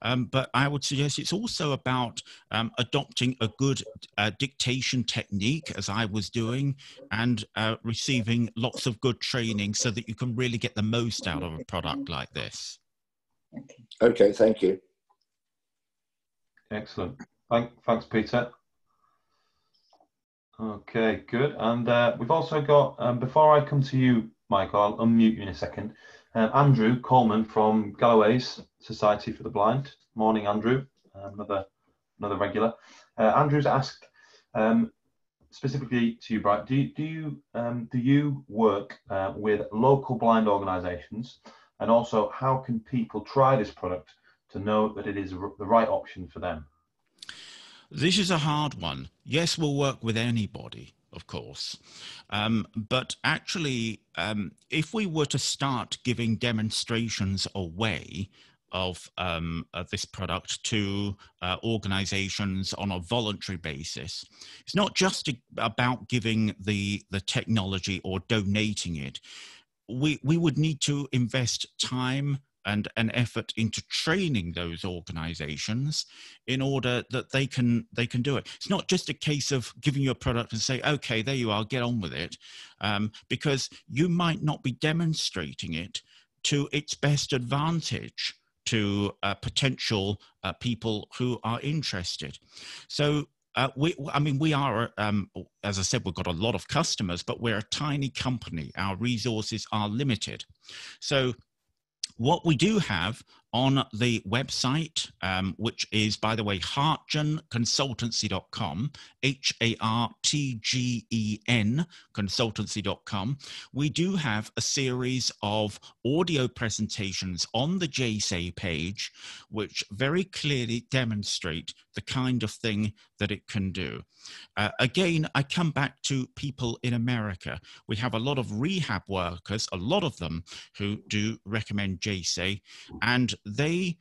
Um, but I would suggest it's also about um, adopting a good uh, dictation technique, as I was doing, and uh, receiving lots of good training so that you can really get the most out of a product like this. Okay, thank you. Excellent. Thank, thanks, Peter. Okay, good. And uh, we've also got, um, before I come to you, Michael, I'll unmute you in a second. Uh, Andrew Coleman from Galloway's Society for the Blind. Morning, Andrew. Uh, another another regular. Uh, Andrew's asked um, specifically to you, Brian. Do you do you, um, do you work uh, with local blind organisations, and also how can people try this product to know that it is the right option for them? This is a hard one. Yes, we'll work with anybody, of course. Um, but actually, um, if we were to start giving demonstrations away of, um, of this product to uh, organizations on a voluntary basis, it's not just about giving the, the technology or donating it. We, we would need to invest time and an effort into training those organizations in order that they can they can do it. It's not just a case of giving you a product and say okay there you are get on with it um, because you might not be demonstrating it to its best advantage to uh, potential uh, people who are interested. So uh, we, I mean, we are, um, as I said, we've got a lot of customers, but we're a tiny company. Our resources are limited. So what we do have on the website, um, which is, by the way, hartgenconsultancy.com, H A R T G E N consultancy.com, we do have a series of audio presentations on the J-Say page, which very clearly demonstrate the kind of thing that it can do. Uh, again, I come back to people in America. We have a lot of rehab workers, a lot of them who do recommend J-Say, and they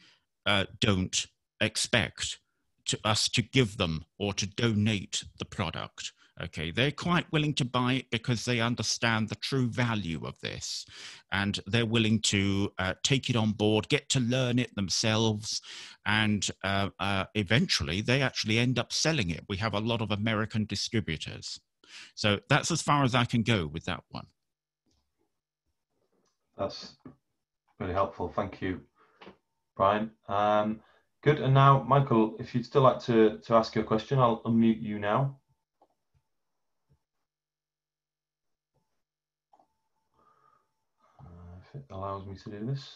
uh, don't expect to us to give them or to donate the product. Okay, they're quite willing to buy it because they understand the true value of this and they're willing to uh, take it on board, get to learn it themselves, and uh, uh, eventually they actually end up selling it. We have a lot of American distributors. So that's as far as I can go with that one. That's really helpful. Thank you, Brian. Um, good. And now, Michael, if you'd still like to, to ask your question, I'll unmute you now. Uh, if it allows me to do this.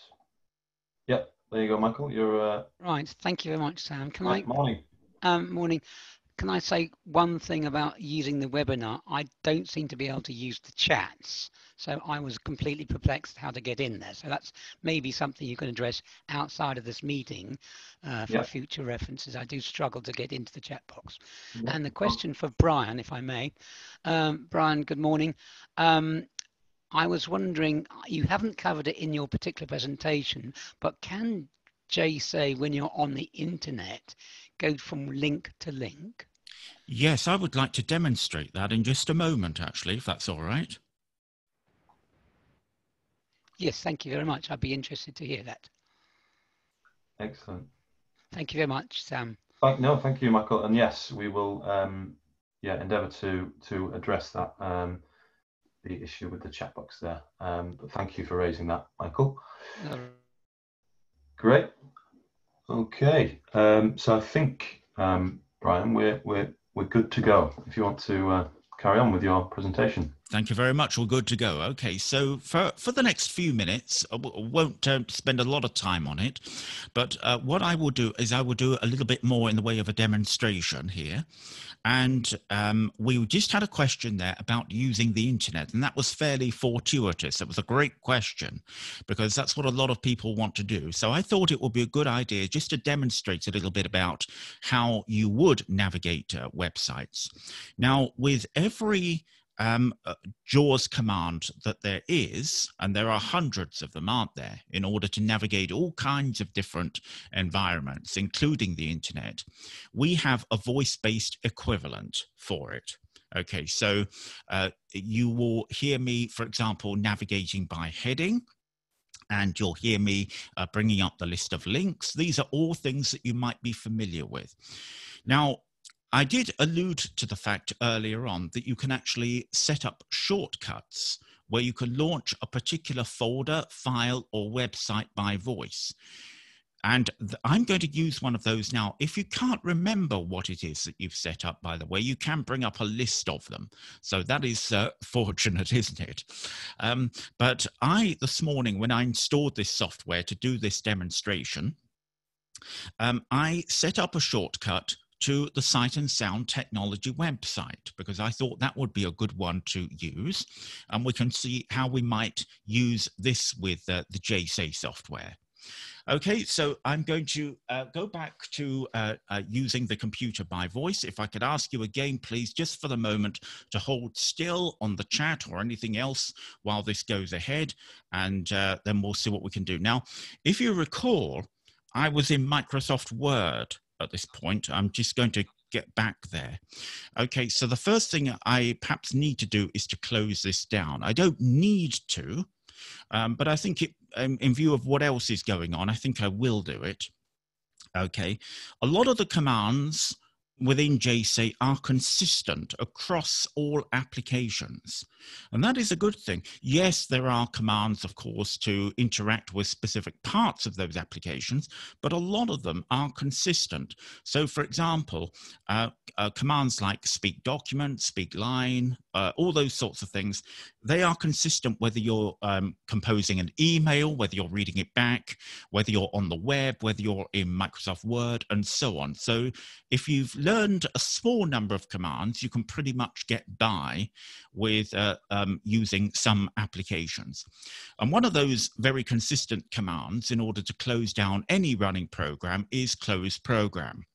Yep, there you go, Michael. You're uh, Right, thank you very much, Sam. Can right, I? morning. Um, morning. Can I say one thing about using the webinar? I don't seem to be able to use the chats. So I was completely perplexed how to get in there. So that's maybe something you can address outside of this meeting uh, for Yeah. future references. I do struggle to get into the chat box. Yeah. And the question for Brian, if I may. Um, Brian, good morning. Um, I was wondering, you haven't covered it in your particular presentation, but can J-Say when you're on the internet, go from link to link? Yes, I would like to demonstrate that in just a moment, actually, if that's all right. Yes, thank you very much. I'd be interested to hear that. Excellent. Thank you very much, Sam. Thank, no, thank you, Michael. And yes, we will, um, yeah, endeavour to to address that um, the issue with the chat box there. Um, but thank you for raising that, Michael. Great. Okay. Um, so I think, um, Brian, we're we're we're good to go. If you want to uh, carry on with your presentation. Thank you very much. We're good to go. Okay, so for, for the next few minutes, I w- won't uh, spend a lot of time on it, but uh, what I will do is I will do a little bit more in the way of a demonstration here. And um, we just had a question there about using the internet, and that was fairly fortuitous. It was a great question because that's what a lot of people want to do. So I thought it would be a good idea just to demonstrate a little bit about how you would navigate uh, websites. Now, with every um, uh, JAWS command that there is, and there are hundreds of them, aren't there, in order to navigate all kinds of different environments, including the internet, we have a voice based equivalent for it. Okay, so uh, you will hear me, for example, navigating by heading. And you'll hear me uh, bringing up the list of links. These are all things that you might be familiar with. Now, I did allude to the fact earlier on that you can actually set up shortcuts where you can launch a particular folder, file, or website by voice. And th- I'm going to use one of those now. If you can't remember what it is that you've set up, by the way, you can bring up a list of them. So that is uh, fortunate, isn't it? Um, but I, this morning, when I installed this software to do this demonstration, um, I set up a shortcut to the Sight and Sound Technology website because I thought that would be a good one to use. And we can see how we might use this with uh, the J-Say software. Okay, so I'm going to uh, go back to uh, uh, using the computer by voice. If I could ask you again, please, just for the moment, to hold still on the chat or anything else while this goes ahead, and uh, then we'll see what we can do. Now, if you recall, I was in Microsoft Word at this point. I'm just going to get back there. Okay, so the first thing I perhaps need to do is to close this down. I don't need to, um, but I think it, um, in view of what else is going on, I think I will do it. Okay, a lot of the commands within J-Say are consistent across all applications. And that is a good thing. Yes, there are commands, of course, to interact with specific parts of those applications, but a lot of them are consistent. So, for example, uh, uh, commands like speak document, speak line, uh, all those sorts of things, they are consistent whether you're um, composing an email, whether you're reading it back, whether you're on the web, whether you're in Microsoft Word, and so on. So, if you've learned a small number of commands, you can pretty much get by with uh, um, using some applications. And one of those very consistent commands in order to close down any running program is close program.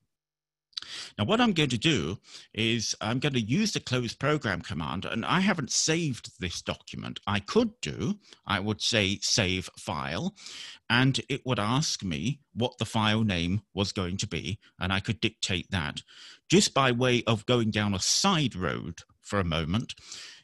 Now, what I'm going to do is I'm going to use the close program command, and I haven't saved this document. I could do, I would say save file, and it would ask me what the file name was going to be, and I could dictate that. Just by way of going down a side road for a moment,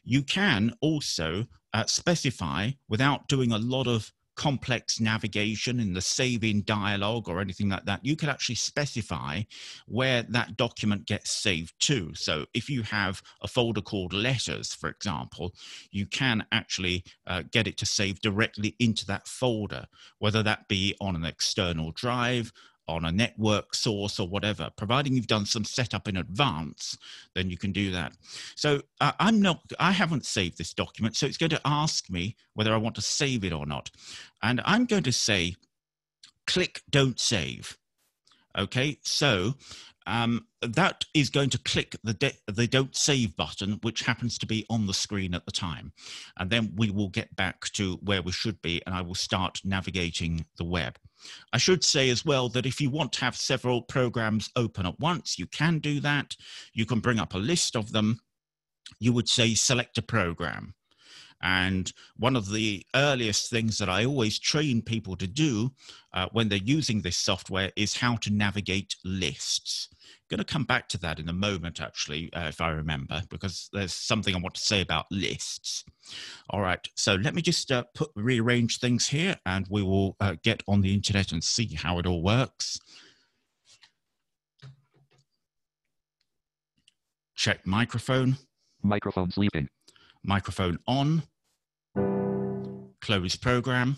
you can also uh, specify without doing a lot of complex navigation in the saving dialog or anything like that, you could actually specify where that document gets saved to. So if you have a folder called letters, for example, you can actually uh, get it to save directly into that folder, whether that be on an external drive, on a network source or whatever, providing you've done some setup in advance, then you can do that. So uh, I'm not, I haven't saved this document, so it's going to ask me whether I want to save it or not. And I'm going to say, click don't save. Okay, so um, that is going to click the, de- the don't save button, which happens to be on the screen at the time. And then we will get back to where we should be and I will start navigating the web. I should say as well that if you want to have several programs open at once, you can do that. You can bring up a list of them. You would say select a program. And one of the earliest things that I always train people to do uh, when they're using this software is how to navigate lists. Going to come back to that in a moment, actually, uh, if I remember, because there's something I want to say about lists. All right, so let me just uh, put rearrange things here, and we will uh, get on the internet and see how it all works. Check microphone. Microphone sleeping microphone on, close program.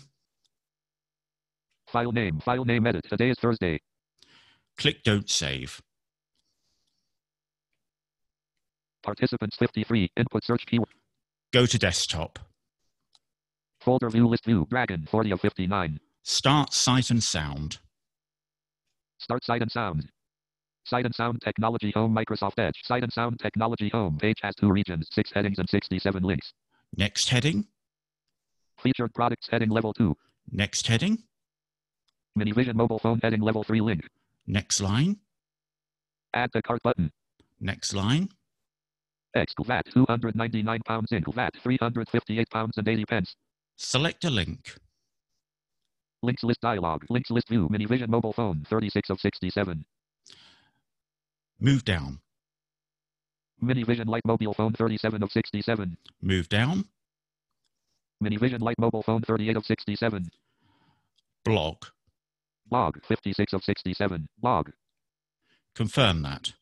File name, file name edit. Today is Thursday. Click don't save. Participants 53, input search keyword. Go to desktop. Folder view list view, Dragon 40 of 59. Start sight and sound. Start sight and sound. Sight and Sound Technology Home Microsoft Edge. Sight and Sound Technology Home page has two regions, six headings, and 67 links. Next heading. Featured products heading level 2. Next heading. Minivision mobile phone heading level 3 link. Next line. Add to cart button. Next line. X VAT 299 pounds in VAT 358 pounds and 80 pence. Select a link. Links list dialog. Links list view. Minivision mobile phone 36 of 67. Move down. Minivision Light Mobile Phone 37 of 67. Move down. Minivision Light Mobile Phone 38 of 67. Blog. Blog 56 of 67. Log. Confirm that.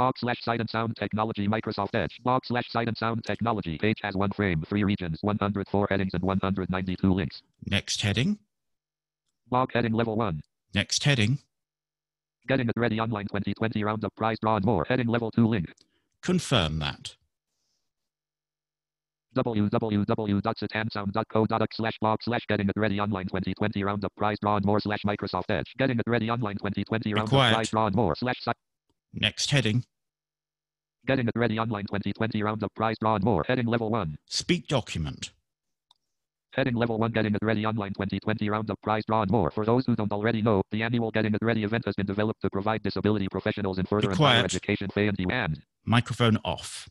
Blog slash sight and sound technology Microsoft Edge. Blog slash sight and sound technology page has one frame, three regions, 104 headings, and 192 links. Next heading. Blog heading level one. Next heading. Getting it ready online 2020 roundup prize draw and more. Heading level two link. Confirm that. www.sightandsound.co.uk slash blog slash getting it ready online 2020 roundup prize draw and more slash Microsoft Edge. Getting it ready online 2020 roundup quiet. prize draw and more slash. Next heading. Getting it ready online 2020 roundup prize draw and more. Heading level one. Speak document. Heading level 1 Getting It Ready Online 2020 Roundup Prize Draw and more. For those who don't already know, the annual Getting It Ready event has been developed to provide disability professionals further and quiet. education pay and and Microphone off.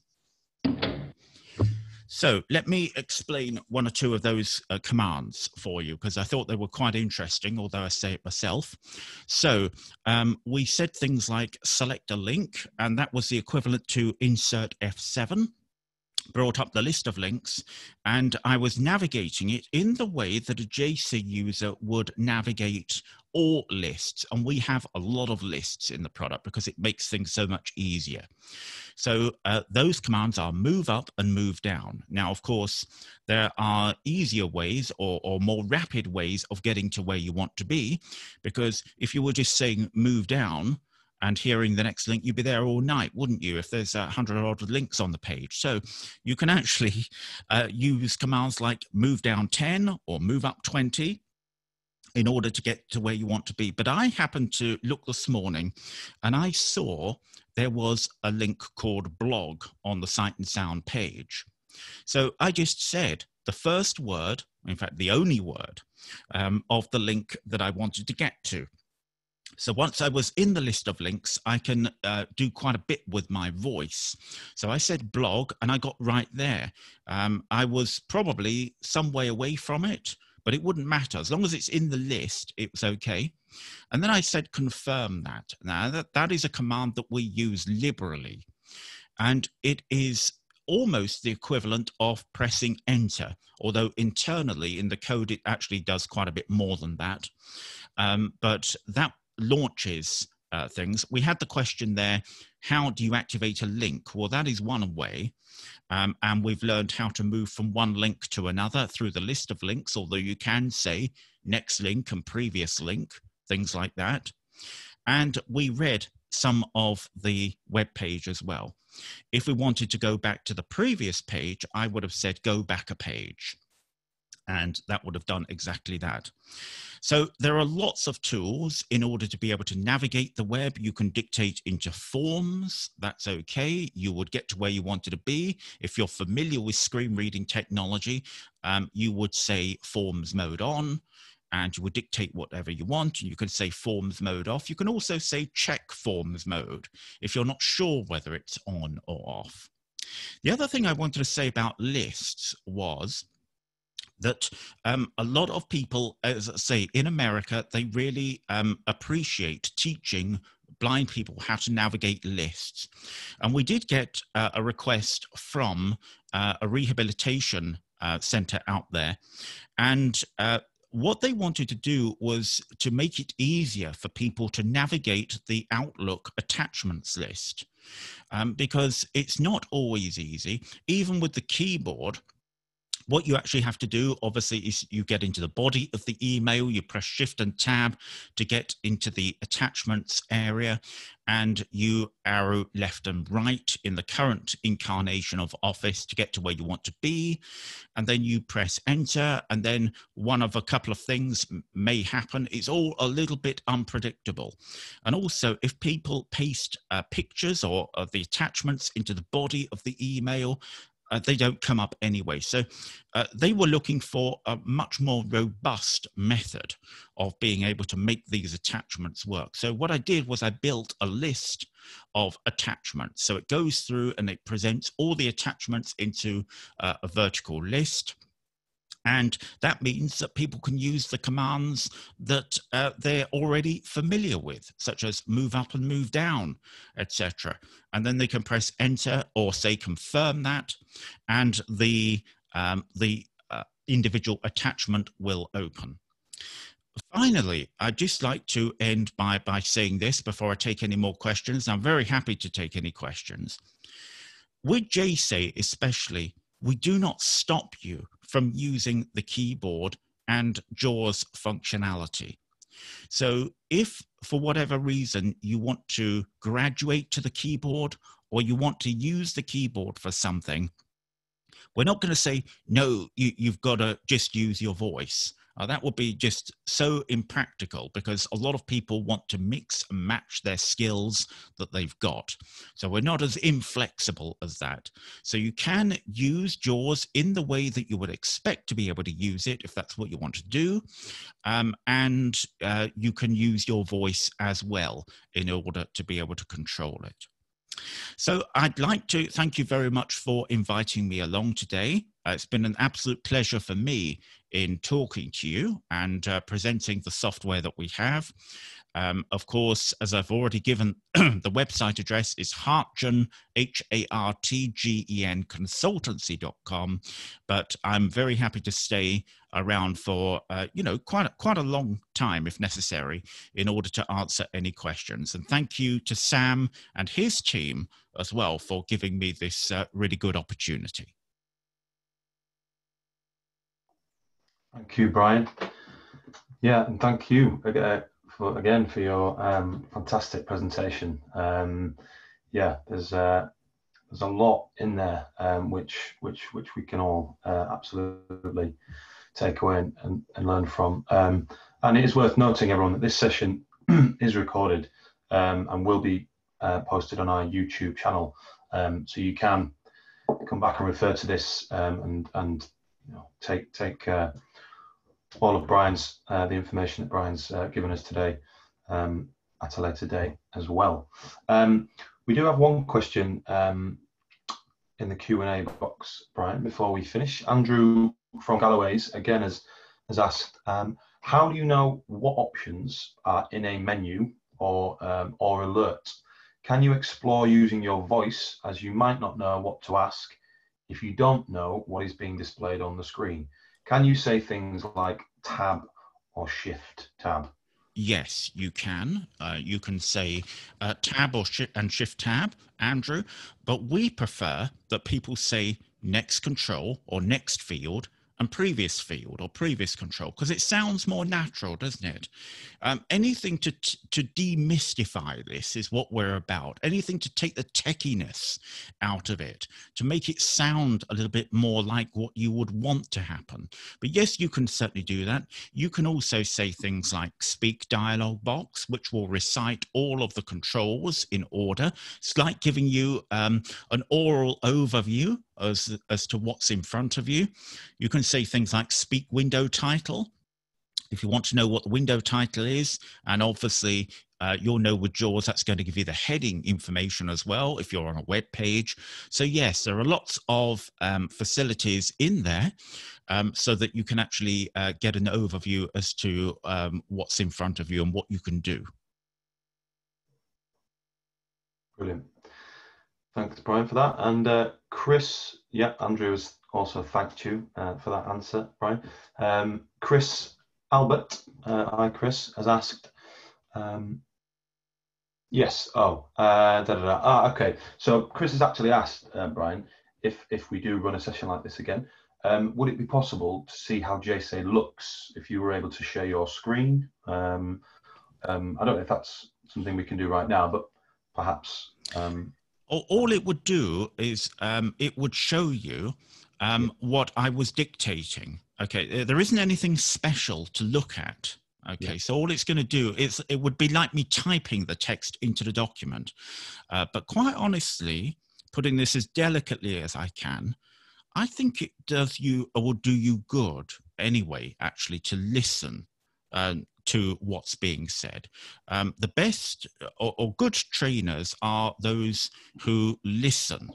So let me explain one or two of those uh, commands for you because I thought they were quite interesting, although I say it myself. So um, we said things like select a link, and that was the equivalent to insert F7 brought up the list of links and I was navigating it in the way that a J-Say user would navigate all lists. And we have a lot of lists in the product because it makes things so much easier. So uh, those commands are move up and move down. Now, of course, there are easier ways or, or more rapid ways of getting to where you want to be, because if you were just saying move down, and hearing the next link, you'd be there all night, wouldn't you? If there's a hundred odd links on the page, so you can actually uh, use commands like move down ten or move up twenty in order to get to where you want to be. But I happened to look this morning, and I saw there was a link called blog on the Sight and Sound page. So I just said the first word, in fact, the only word um, of the link that I wanted to get to. So once I was in the list of links, I can uh, do quite a bit with my voice. So I said blog and I got right there. Um, I was probably some way away from it, but it wouldn't matter. As long as it's in the list, it was okay. And then I said confirm that. Now that, that is a command that we use liberally. And it is almost the equivalent of pressing enter, although internally in the code it actually does quite a bit more than that. Um, but that launches uh, things. We had the question there how do you activate a link? Well, that is one way. Um, and we've learned how to move from one link to another through the list of links, although you can say next link and previous link, things like that. And we read some of the web page as well. If we wanted to go back to the previous page, I would have said go back a page. And that would have done exactly that. So there are lots of tools in order to be able to navigate the web. You can dictate into forms. That's okay. You would get to where you wanted to be. If you're familiar with screen reading technology, um, you would say forms mode on and you would dictate whatever you want. You can say forms mode off. You can also say check forms mode if you're not sure whether it's on or off. The other thing I wanted to say about lists was that um, a lot of people, as I say, in America, they really um, appreciate teaching blind people how to navigate lists. And we did get uh, a request from uh, a rehabilitation uh, center out there. And uh, what they wanted to do was to make it easier for people to navigate the Outlook attachments list. Um, because it's not always easy, even with the keyboard what you actually have to do, obviously, is you get into the body of the email, you press Shift and Tab to get into the attachments area, and you arrow left and right in the current incarnation of Office to get to where you want to be. And then you press Enter, and then one of a couple of things may happen. It's all a little bit unpredictable. And also, if people paste uh, pictures or, or the attachments into the body of the email, uh, they don't come up anyway. So uh, they were looking for a much more robust method of being able to make these attachments work. So what I did was I built a list of attachments. So it goes through and it presents all the attachments into uh, a vertical list. And that means that people can use the commands that uh, they're already familiar with, such as move up and move down, etc. And then they can press enter or say confirm that, and the, um, the uh, individual attachment will open. Finally, I'd just like to end by, by saying this before I take any more questions. I'm very happy to take any questions. With J-Say especially, we do not stop you from using the keyboard and JAWS functionality. So if for whatever reason you want to graduate to the keyboard or you want to use the keyboard for something, we're not going to say, no, you, have got to just use your voice. Uh, that would be just so impractical because a lot of people want to mix and match their skills that they've got. So we're not as inflexible as that. So you can use JAWS in the way that you would expect to be able to use it if that's what you want to do. Um, and uh, you can use your voice as well in order to be able to control it. So I'd like to thank you very much for inviting me along today. Uh, it's been an absolute pleasure for me in talking to you and uh, presenting the software that we have. Um, of course, as I've already given, the website address is Hartgen, H A R T G E N consultancy.com. But I'm very happy to stay around for, uh, you know, quite a, quite a long time if necessary in order to answer any questions. And thank you to Sam and his team as well for giving me this uh, really good opportunity. Thank you, Brian. Yeah, and thank you uh, for, again for your um, fantastic presentation. Um, yeah, there's uh, there's a lot in there um, which which which we can all uh, absolutely take away and, and, and learn from. Um, and it is worth noting, everyone, that this session is recorded um, and will be uh, posted on our YouTube channel, um, so you can come back and refer to this and and you know take take uh, all of Brian's, uh, the information that Brian's uh, given us today um, at a later date as well. Um, we do have one question um, in the Q&A box, Brian, before we finish. Andrew from Galloway's, again, has, has asked, um, how do you know what options are in a menu or, um, or alert? Can you explore using your voice as you might not know what to ask if you don't know what is being displayed on the screen? Can you say things like tab or shift tab? Yes, you can. Uh, you can say uh, tab or shi and shift tab, Andrew, but we prefer that people say next control or next field and previous field or previous control because it sounds more natural, doesn't it? Um, anything to to demystify this is what we're about. Anything to take the techiness out of it, to make it sound a little bit more like what you would want to happen. But yes, you can certainly do that. You can also say things like speak dialog box, which will recite all of the controls in order. It's like giving you um, an oral overview as, as to what's in front of you. You can say things like speak window title. If you want to know what the window title is, and obviously uh, you'll know with JAWS that's going to give you the heading information as well if you're on a web page. So yes, there are lots of um, facilities in there um, so that you can actually uh, get an overview as to um, what's in front of you and what you can do. Brilliant. Thanks, Brian, for that. And uh, Chris, yeah, Andrew has also thanked you uh, for that answer, Brian. Um, Chris Albert, uh, hi Chris, has asked, um, yes, oh, uh, da, da, da. Ah, okay. So Chris has actually asked, uh, Brian, if, if we do run a session like this again, um, would it be possible to see how J-Say looks if you were able to share your screen? Um, um, I don't know if that's something we can do right now, but perhaps um, all it would do is um, it would show you um, what I was dictating. Okay, there isn't anything special to look at. Okay, yeah. so all it's going to do is it would be like me typing the text into the document. Uh, but quite honestly, putting this as delicately as I can, I think it does you or will do you good anyway, actually, to listen uh, to what's being said. Um, the best or, or, good trainers are those who listen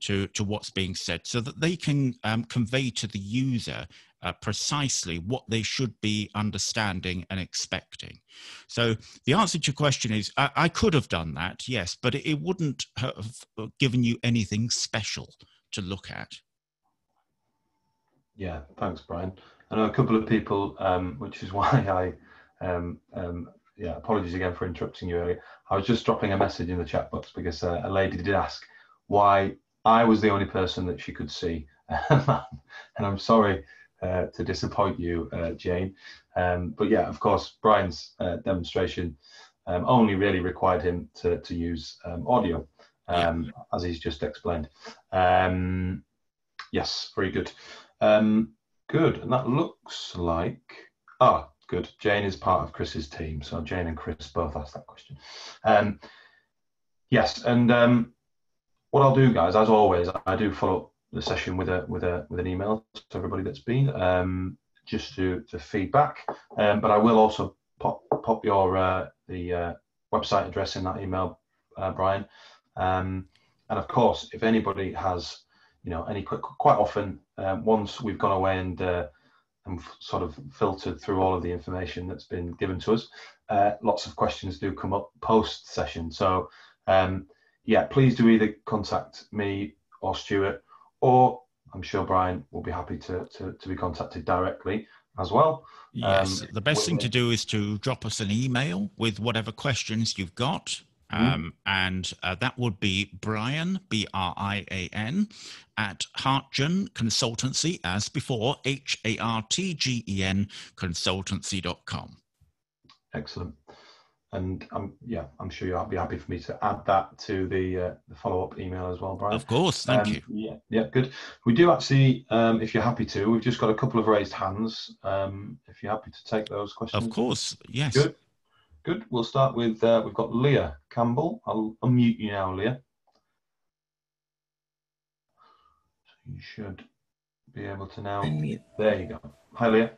to, to what's being said so that they can um, convey to the user uh, precisely what they should be understanding and expecting. So the answer to your question is I, I could have done that, yes, but it, it wouldn't have given you anything special to look at. Yeah, thanks, Brian. I know a couple of people, um, which is why I um, um, yeah, apologies again for interrupting you earlier. I was just dropping a message in the chat box because uh, a lady did ask why I was the only person that she could see. and I'm sorry uh, to disappoint you, uh, Jane. Um, but yeah, of course, Brian's uh, demonstration um, only really required him to, to use um, audio, um, as he's just explained. Um, yes, very good. Um, good. And that looks like, ah, Good. Jane is part of Chris's team, so Jane and Chris both asked that question. Um, yes, and um, what I'll do, guys, as always, I do follow up the session with a with a with an email to everybody that's been um, just to to feedback. Um, but I will also pop pop your uh, the uh, website address in that email, uh, Brian. Um, and of course, if anybody has, you know, any quick, quite often, um, once we've gone away and uh, and sort of filtered through all of the information that's been given to us. Uh, lots of questions do come up post session. So, um, yeah, please do either contact me or Stuart, or I'm sure Brian will be happy to, to, to be contacted directly as well. Yes, um, the best thing to do is to drop us an email with whatever questions you've got. Mm-hmm. Um, and uh, that would be Brian, B R I A N, at Hartgen Consultancy, as before, H A R T G E N consultancy.com. Excellent. And um, yeah, I'm sure you'll be happy for me to add that to the, uh, the follow up email as well, Brian. Of course, thank um, you. Yeah, yeah, good. We do actually, um, if you're happy to, we've just got a couple of raised hands. Um, if you're happy to take those questions. Of course, yes. Good. Good. We'll start with, uh, we've got Leah Campbell. I'll unmute you now, Leah. So you should be able to now. Unmute. There you go. Hi, Leah.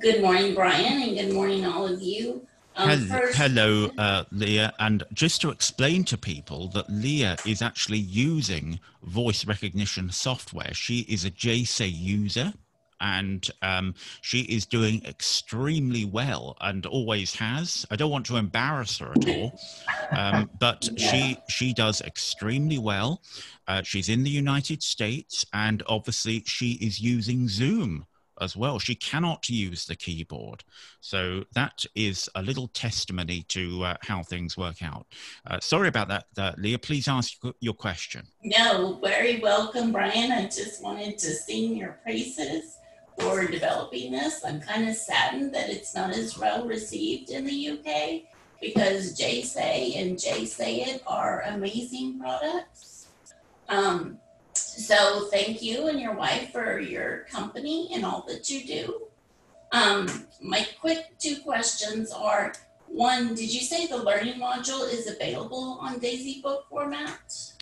Good morning, Brian, and good morning, all of you. Um, hello, first... hello uh, Leah. And just to explain to people that Leah is actually using voice recognition software. She is a J-Say user and um, she is doing extremely well and always has. I don't want to embarrass her at all, um, but yeah. she she does extremely well. Uh, she's in the United States, and obviously she is using Zoom as well. She cannot use the keyboard. So that is a little testimony to uh, how things work out. Uh, sorry about that, uh, Leah. Please ask your question. No, very welcome, Brian. I just wanted to sing your praises for developing this. I'm kind of saddened that it's not as well received in the UK because J-Say and JSay It are amazing products. Um, so thank you and your wife for your company and all that you do. Um, my quick two questions are, one, did you say the learning module is available on Daisy book format?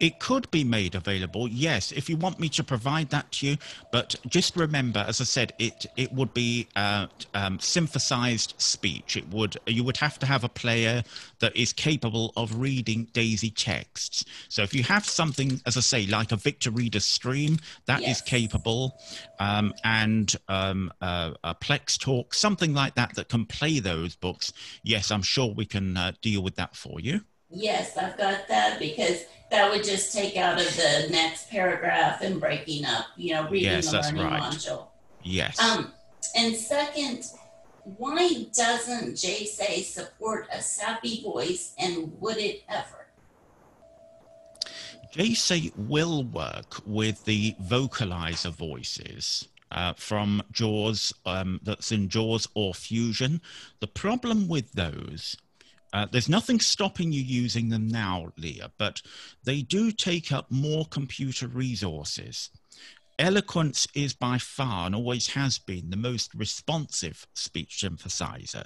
It could be made available, yes, if you want me to provide that to you. But just remember, as I said, it it would be uh, um, synthesized speech. It would you would have to have a player that is capable of reading DAISY texts. So if you have something, as I say, like a Victor Reader Stream, that yes. is capable, um, and um, uh, a PlexTalk, something like that that can play those books. Yes, I'm sure we can uh, deal with that for you. Yes, I've got that because that would just take out of the next paragraph and breaking up, you know, reading yes, the learning right. module. Yes. Um, and second, why doesn't J-Say support a SAPI voice and would it ever? J-Say will work with the vocalizer voices. Uh, from JAWS um, that's in JAWS or Fusion. The problem with those uh, there's nothing stopping you using them now, Leah, but they do take up more computer resources. Eloquence is by far and always has been the most responsive speech synthesizer.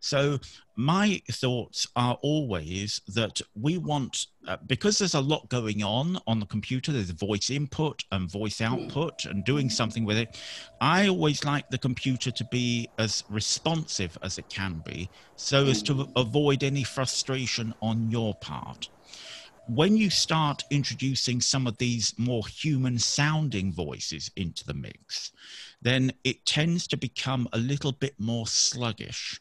So, my thoughts are always that we want, uh, because there's a lot going on on the computer, there's voice input and voice hmm. output and doing something with it. I always like the computer to be as responsive as it can be so as to hmm. avoid any frustration on your part when you start introducing some of these more human sounding voices into the mix, then it tends to become a little bit more sluggish.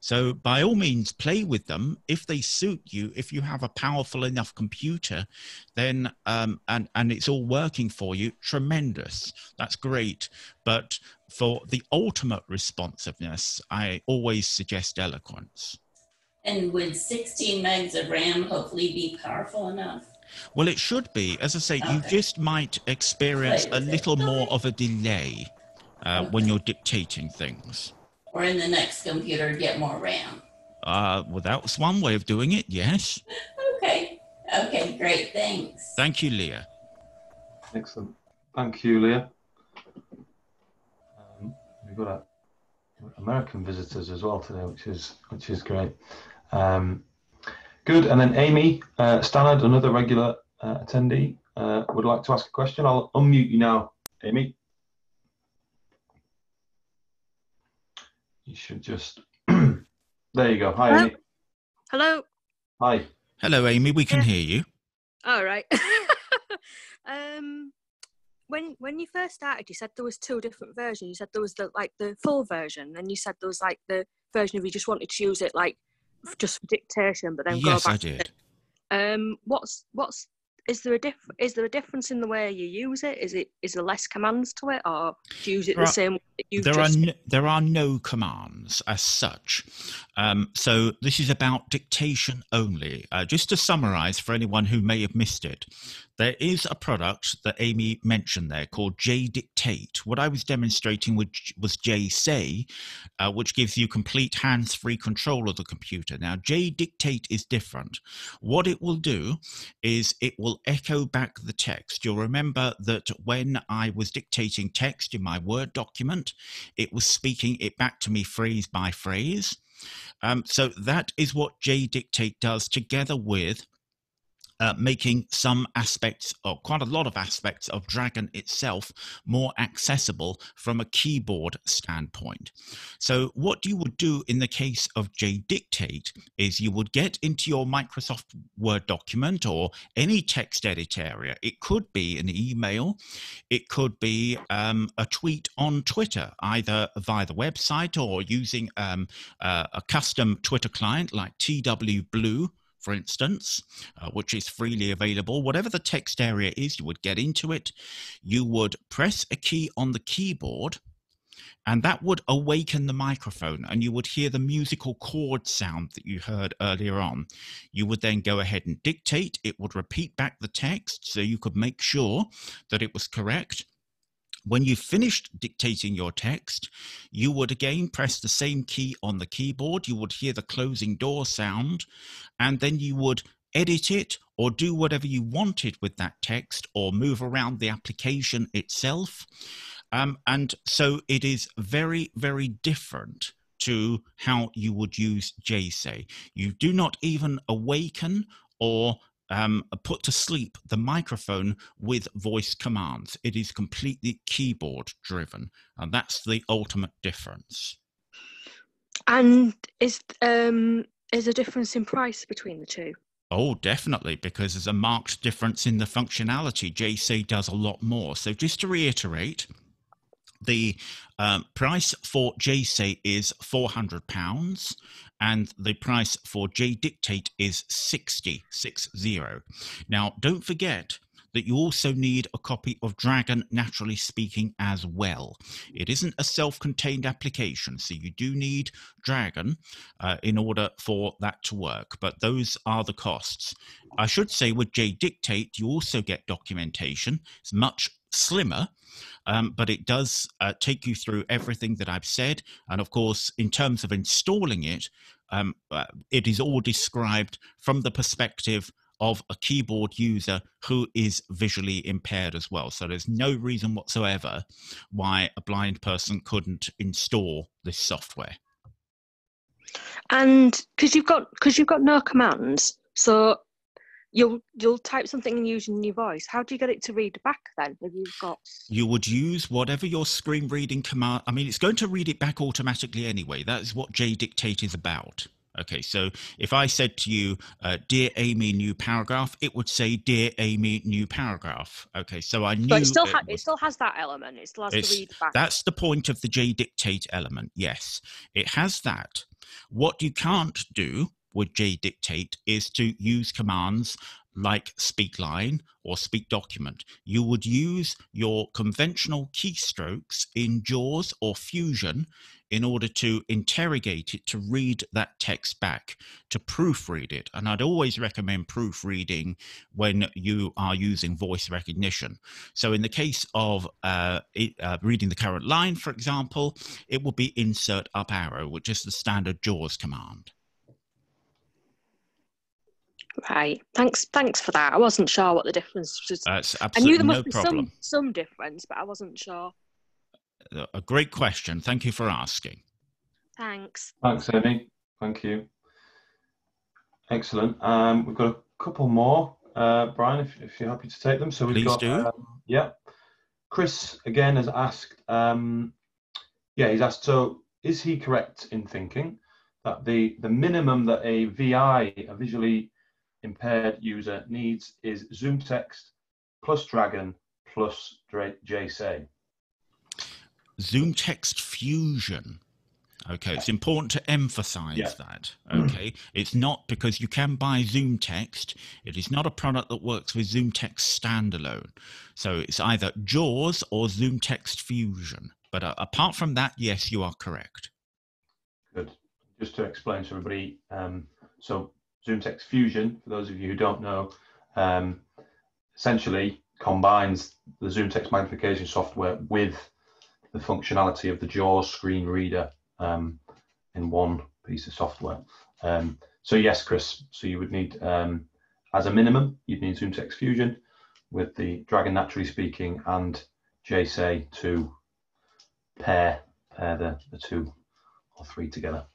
So by all means, play with them. If they suit you, if you have a powerful enough computer, then um, and and it's all working for you, tremendous. That's great. But for the ultimate responsiveness, I always suggest eloquence. And would 16 megs of RAM hopefully be powerful enough? Well, it should be. As I say, okay. you just might experience a little more of a delay uh, okay. when you're dictating things or in the next computer get more RAM? Uh, well, that was one way of doing it, yes. Okay. Okay, great. Thanks. Thank you, Leah. Excellent. Thank you, Leah. Um, we've got a, American visitors as well today, which is which is great. Um, good. And then Amy uh, Stannard, another regular uh, attendee, uh, would like to ask a question. I'll unmute you now, Amy. You should just. there you go. Hi, Hello? Amy. Hello. Hi. Hello, Amy. We can yeah. hear you. All right. um, when when you first started, you said there was two different versions. You said there was the like the full version, and you said there was like the version of you just wanted to use it like just for dictation, but then yes, go back. I did. Um, what's what's is there a diff is there a difference in the way you use it is it is there less commands to it or do you use it there the same way there are no, there are no commands as such um, so this is about dictation only uh, just to summarize for anyone who may have missed it there is a product that Amy mentioned there called J-Dictate. What I was demonstrating which was J-Say, uh, which gives you complete hands free control of the computer. Now, J-Dictate is different. What it will do is it will echo back the text. You'll remember that when I was dictating text in my Word document, it was speaking it back to me phrase by phrase. Um, so that is what J-Dictate does together with uh, making some aspects, or quite a lot of aspects of Dragon itself more accessible from a keyboard standpoint. So, what you would do in the case of J-Dictate is you would get into your Microsoft Word document or any text edit area. It could be an email, it could be um, a tweet on Twitter, either via the website or using um, uh, a custom Twitter client like TWBlue for instance, uh, which is freely available, whatever the text area is, you would get into it. You would press a key on the keyboard and that would awaken the microphone and you would hear the musical chord sound that you heard earlier on you would then go ahead and dictate it would repeat back the text so you could make sure that it was correct when you finished dictating your text, you would again press the same key on the keyboard. You would hear the closing door sound, and then you would edit it or do whatever you wanted with that text or move around the application itself. Um, and so it is very, very different to how you would use J-Say. You do not even awaken or um, put to sleep the microphone with voice commands. It is completely keyboard driven, and that's the ultimate difference. And is um is a difference in price between the two? Oh, definitely, because there's a marked difference in the functionality. J-Say does a lot more. So, just to reiterate, the um, price for J-Say is £400 and the price for J-Dictate is 60, 60. Now, don't forget that you also need a copy of Dragon NaturallySpeaking as well. It isn't a self contained application, so you do need Dragon uh, in order for that to work, but those are the costs. I should say with J-Dictate, you also get documentation. It's much slimmer, um, but it does uh, take you through everything that I've said. And of course, in terms of installing it, um, uh, it is all described from the perspective of a keyboard user who is visually impaired as well. So there's no reason whatsoever why a blind person couldn't install this software. And because you've got because you've got no commands, so you'll you'll type something and using your voice. How do you get it to read back then? If you've got you would use whatever your screen reading command. I mean, it's going to read it back automatically anyway. That is what J-Dictate is about. Okay, so if I said to you, uh, "Dear Amy, new paragraph," it would say, "Dear Amy, new paragraph." Okay, so I knew. But it still, ha- it, it still has that element. It still has to read back. That's the point of the J-Dictate element. Yes, it has that. What you can't do with dictate is to use commands like speakline or speak document. You would use your conventional keystrokes in JAWS or Fusion in order to interrogate it, to read that text back, to proofread it. And I'd always recommend proofreading when you are using voice recognition. So, in the case of uh, it, uh, reading the current line, for example, it will be insert up arrow, which is the standard JAWS command. Right. Thanks. Thanks for that. I wasn't sure what the difference was. That's absolutely I knew there must no be some some difference, but I wasn't sure. A great question. Thank you for asking. Thanks. Thanks, Amy. Thank you. Excellent. Um, we've got a couple more, uh, Brian, if, if you're happy to take them. So we've Please got, do. Um, yeah. Chris again has asked. Um, yeah, he's asked. So, is he correct in thinking that the the minimum that a VI, a visually impaired user needs is ZoomText plus Dragon plus J-Say. Zoom text fusion. Okay, it's important to emphasize yeah. that. Okay, it's not because you can buy ZoomText. It is not a product that works with ZoomText standalone. So it's either JAWS or ZoomText Fusion. But uh, apart from that, yes, you are correct. Good. Just to explain to everybody, um, so ZoomText Fusion, for those of you who don't know, um, essentially combines the ZoomText magnification software with the functionality of the JAWS screen reader um, in one piece of software. Um, so yes, Chris, so you would need, um, as a minimum, you'd need ZoomText Fusion with the Dragon NaturallySpeaking and J-Say to pair, pair the, the two or three together.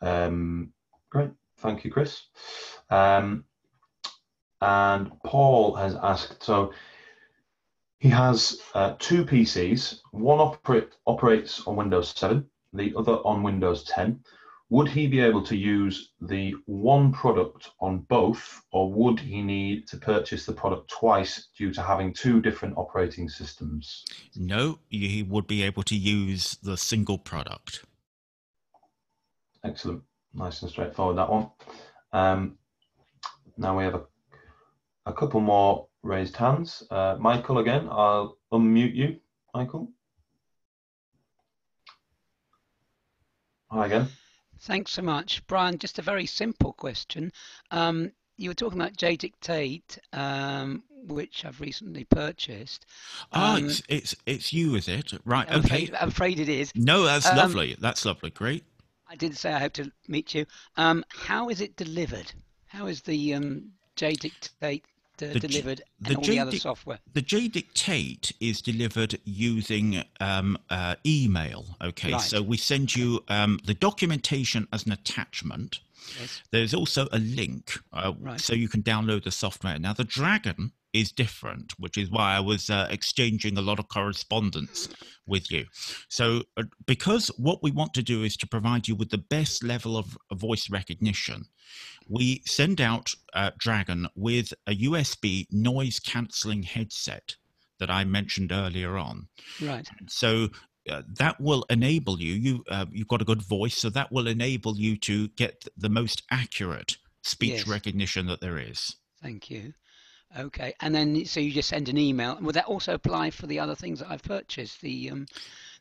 Um, great. Thank you, Chris. Um, and Paul has asked, so he has uh, two PCs. One operate, operates on Windows 7, the other on Windows 10. Would he be able to use the one product on both, or would he need to purchase the product twice due to having two different operating systems? No, he would be able to use the single product. Excellent nice and straightforward that one. Um, now we have a, a couple more raised hands. Uh, Michael again, I'll unmute you, Michael. Hi again. Thanks so much, Brian. Just a very simple question. Um, you were talking about J-Dictate, um, which I've recently purchased. Ah, Um, it's, it's it's you, is it? Right. I'm Okay. afraid, I'm afraid it is. No, that's Um, lovely. That's lovely. Great. I did say I hope to meet you. Um, how is it delivered? How is the um, J-Dictate uh, The J- delivered the and all the other software? The J-Dictate is delivered using um, uh, email. Okay, Right. so we send you um, the documentation as an attachment. Yes. There's also a link, uh, Right. so you can download the software. Now, the Dragon is different, which is why I was uh, exchanging a lot of correspondence with you. So, uh, because what we want to do is to provide you with the best level of voice recognition, we send out uh, Dragon with a USB noise cancelling headset that I mentioned earlier on. Right. So uh, that will enable you. You uh, you've got a good voice, so that will enable you to get the most accurate speech Yes. recognition that there is. Thank you. Okay, and then so you just send an email. Would that also apply for the other things that I've purchased? The um,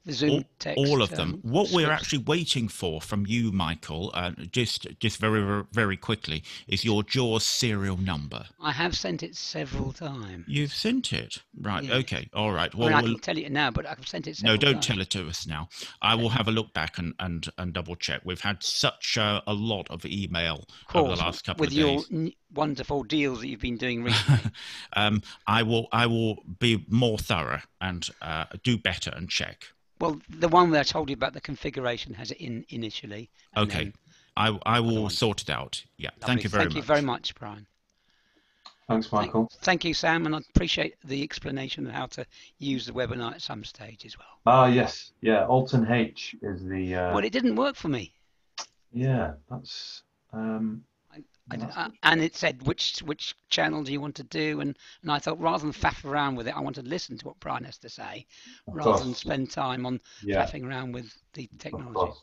the Zoom all, text. all of them. um, what we're actually waiting for from you, Michael, uh, just just very very- quickly, is your JAWS serial number. I have sent it several times. You've sent it, right? Yeah. Okay, all right. I Well, mean, I we'll can tell you now, but I've sent it. no, don't times. tell it to us now. I will have a look back and and, and double check. We've had such uh, a lot of email Of over the last couple with of your days. n- wonderful deals that you've been doing recently. um, I will I will be more thorough and uh, do better and check. Well, the one where I told you about the configuration has it in initially. Okay, I I will sort it out. Yeah, Lovely. thank you very Thank much. Thank you very much, Brian. Thanks, Michael. Thank you, Sam, and I appreciate the explanation of how to use the webinar at some stage as well. Ah, yes, yeah. Alton H is the. Uh, Well, it didn't work for me. yeah, that's. Um, I d- that's uh, and it said which which channel do you want to do, and and I thought rather than faff around with it, I want to listen to what Brian has to say, of rather than spend time on Yeah, faffing around with the of technology.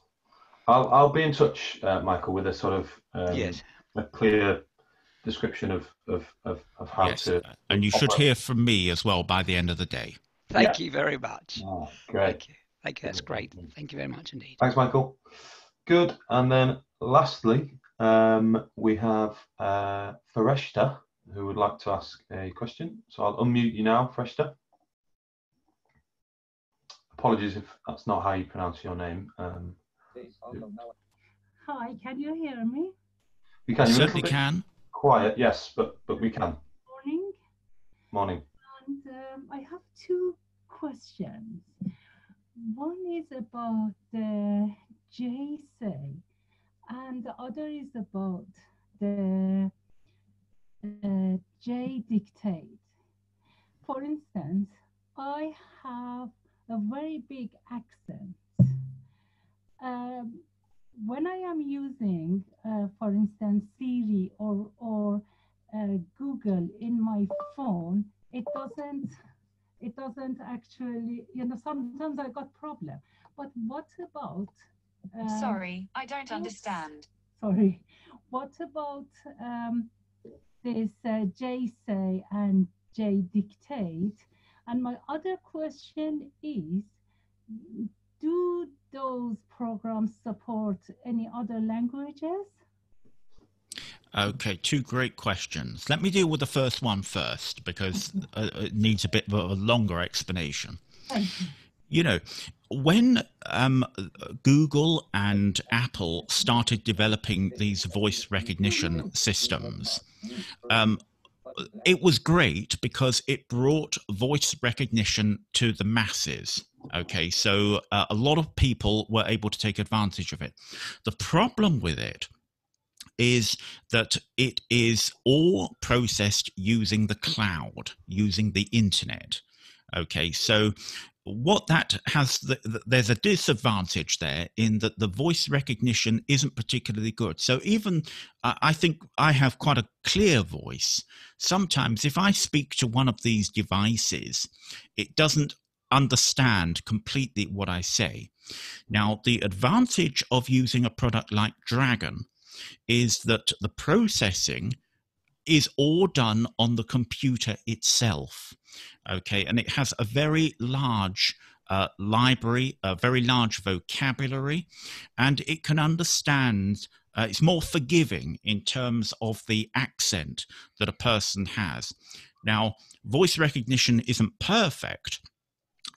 I'll I'll be in touch, uh, Michael, with a sort of um, Yes. a clear description of of of, of how Yes, to. uh, and you should operate. hear from me as well by the end of the day. Thank you very much. Ah, great. Thank you. Thank you. That's great. Thank you very much indeed. Thanks, Michael. Good. And then lastly, um, we have uh, Fareshta, who would like to ask a question. So I'll unmute you now, Fareshta. Apologies if that's not how you pronounce your name. Um, Hi, can you hear me? we can. You're a little Certainly can. quiet, yes, but but we can. Morning. Morning. And um, I have two questions. One is about the J-Say, and the other is about the uh, J-Dictate. For instance, I have a very big accent. Um, when I am using, uh, for instance, Siri or or uh, Google in my phone, it doesn't it doesn't actually you know sometimes I got problem. But what about? Um, Sorry, I don't yes. understand. Sorry. What about um, this uh, Say and J dictate? And my other question is, do those programs support any other languages? Okay, two great questions. Let me deal with the first one first because uh, it needs a bit of a longer explanation. You. You know, when um, Google and Apple started developing these voice recognition systems, um, it was great because it brought voice recognition to the masses. Okay, so uh, a lot of people were able to take advantage of it. The problem with it is that it is all processed using the cloud, using the internet. Okay, so what that has, the, the, there's a disadvantage there in that the voice recognition isn't particularly good. So even uh, I think I have quite a clear voice. Sometimes if I speak to one of these devices, it doesn't understand completely what I say. Now, the advantage of using a product like Dragon is that the processing is all done on the computer itself. Okay, and it has a very large uh, library, a very large vocabulary, and it can understand. Uh, it's more forgiving in terms of the accent that a person has. Now, voice recognition isn't perfect,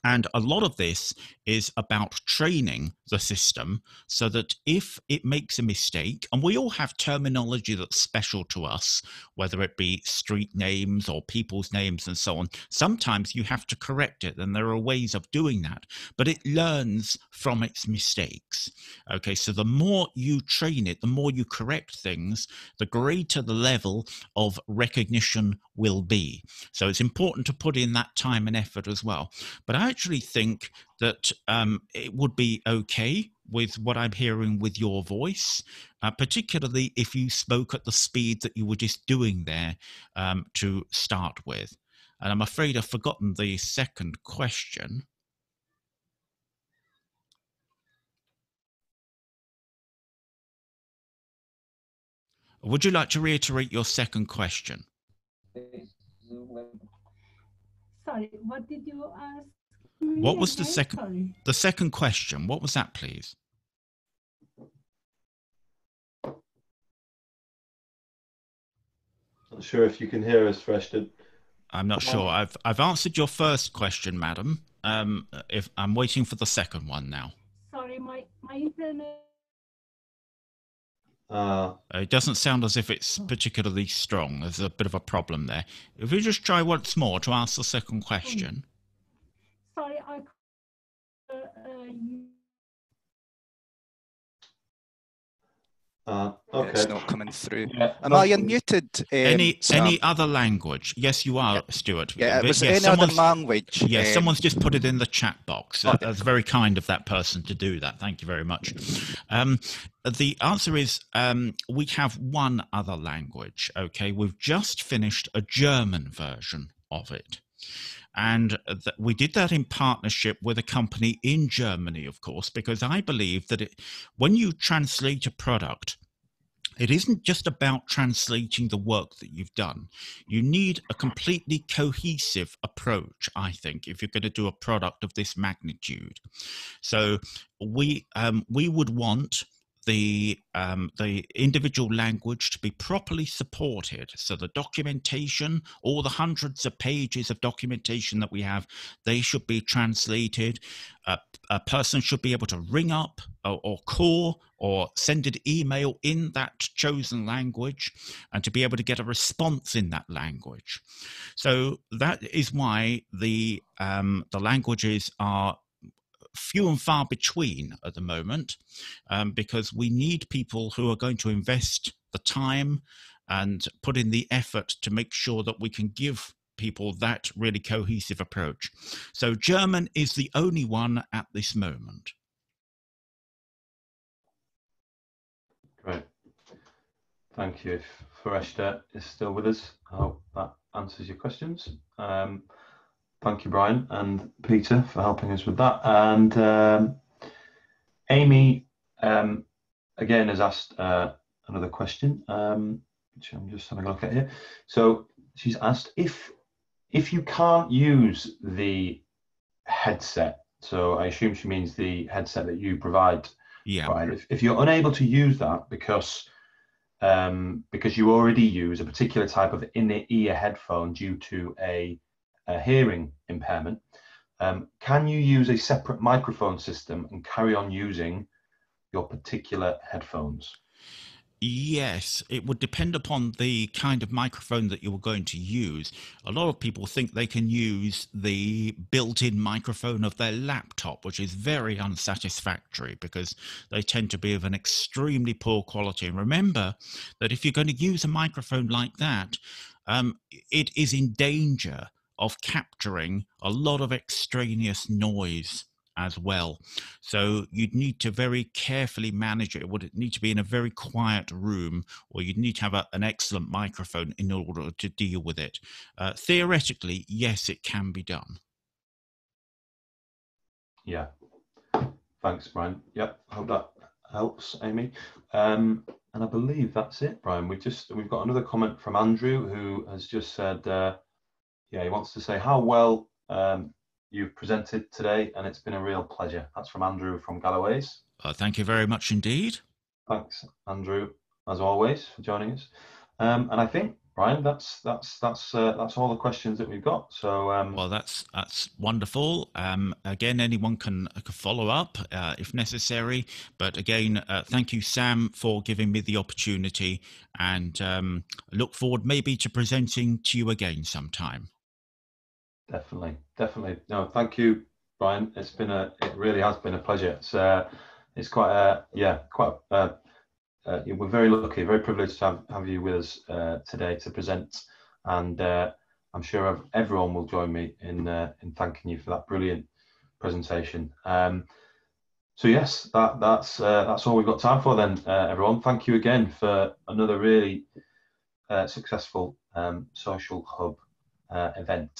and a lot of this is about training the system so that if it makes a mistake, and we all have terminology that's special to us, whether it be street names or people's names and so on, sometimes you have to correct it, and there are ways of doing that, but it learns from its mistakes. Okay, so the more you train it, the more you correct things, the greater the level of recognition will be. So it's important to put in that time and effort as well. But I actually think that um, it would be okay with what I'm hearing with your voice, uh, particularly if you spoke at the speed that you were just doing there um, to start with. And I'm afraid I've forgotten the second question. Would you like to reiterate your second question? Sorry, what did you ask? What was the second Sorry. the second question? What was that, please? Not sure if you can hear us, Freshton. I'm not sure. I've I've answered your first question, madam. Um, if I'm waiting for the second one now. Sorry, my, my internet. Uh, It doesn't sound as if it's particularly strong. There's a bit of a problem there. If you just try once more to ask the second question. Uh, okay. It's not coming through. Yeah, Am I unmuted? Um, any Sam? any other language? Yes, you are, Stuart. Yeah, it But was yes, any other language. Yeah, um, someone's just put it in the chat box. That- Okay. That's very kind of that person to do that. Thank you very much. Um, the answer is um, we have one other language. Okay, we've just finished a German version of it. And th- we did that in partnership with a company in Germany, of course, because I believe that it, when you translate a product, it isn't just about translating the work that you've done. You need a completely cohesive approach, I think, if you're going to do a product of this magnitude. So we um, we would want the um, the individual language to be properly supported. So the documentation, all the hundreds of pages of documentation that we have, they should be translated. A, a person should be able to ring up or, or call or send an email in that chosen language, and to be able to get a response in that language. So that is why the um, the languages are few and far between at the moment um, because we need people who are going to invest the time and put in the effort to make sure that we can give people that really cohesive approach. So German is the only one at this moment. Great. Thank you. If is still with us, I hope that answers your questions. Um, thank you, Brian and Peter, for helping us with that. And um, Amy, um, again, has asked uh, another question, um, which I'm just having a look at here. So she's asked if if you can't use the headset, so I assume she means the headset that you provide Yeah. Right. If, if you're unable to use that because um, because you already use a particular type of in-ear headphone due to a, a hearing impairment, um, can you use a separate microphone system and carry on using your particular headphones? Yes, it would depend upon the kind of microphone that you were going to use. A lot of people think they can use the built in microphone of their laptop, which is very unsatisfactory because they tend to be of an extremely poor quality. And remember that if you're going to use a microphone like that, um, it is in danger of capturing a lot of extraneous noise as well. So you'd need to very carefully manage it. It would need to be in a very quiet room, or you'd need to have a, an excellent microphone in order to deal with it. Uh, theoretically, yes, it can be done. Yeah. Thanks, Brian. Yep. Hope that helps, Amy. Um, and I believe that's it, Brian. We just we've got another comment from Andrew who has just said, uh, yeah, he wants to say how well um, you've presented today, and it's been a real pleasure. That's from Andrew from Galloway's. Uh, thank you very much indeed. Thanks, Andrew, as always, for joining us. Um, and I think Brian, that's that's that's uh, that's all the questions that we've got. So um, well, that's that's wonderful. Um, again, anyone can, can follow up uh, if necessary. But again, uh, thank you, Sam, for giving me the opportunity, and um, look forward maybe to presenting to you again sometime. Definitely, definitely. No, thank you, Brian. It's been a it really has been a pleasure. It's uh, it's quite a yeah quite a uh, we're very lucky, very privileged to have, have you with us uh, today to present, and uh, I'm sure everyone will join me in uh, in thanking you for that brilliant presentation. Um, so yes, that that's uh, that's all we've got time for then, uh, everyone. Thank you again for another really successful um, social hub event.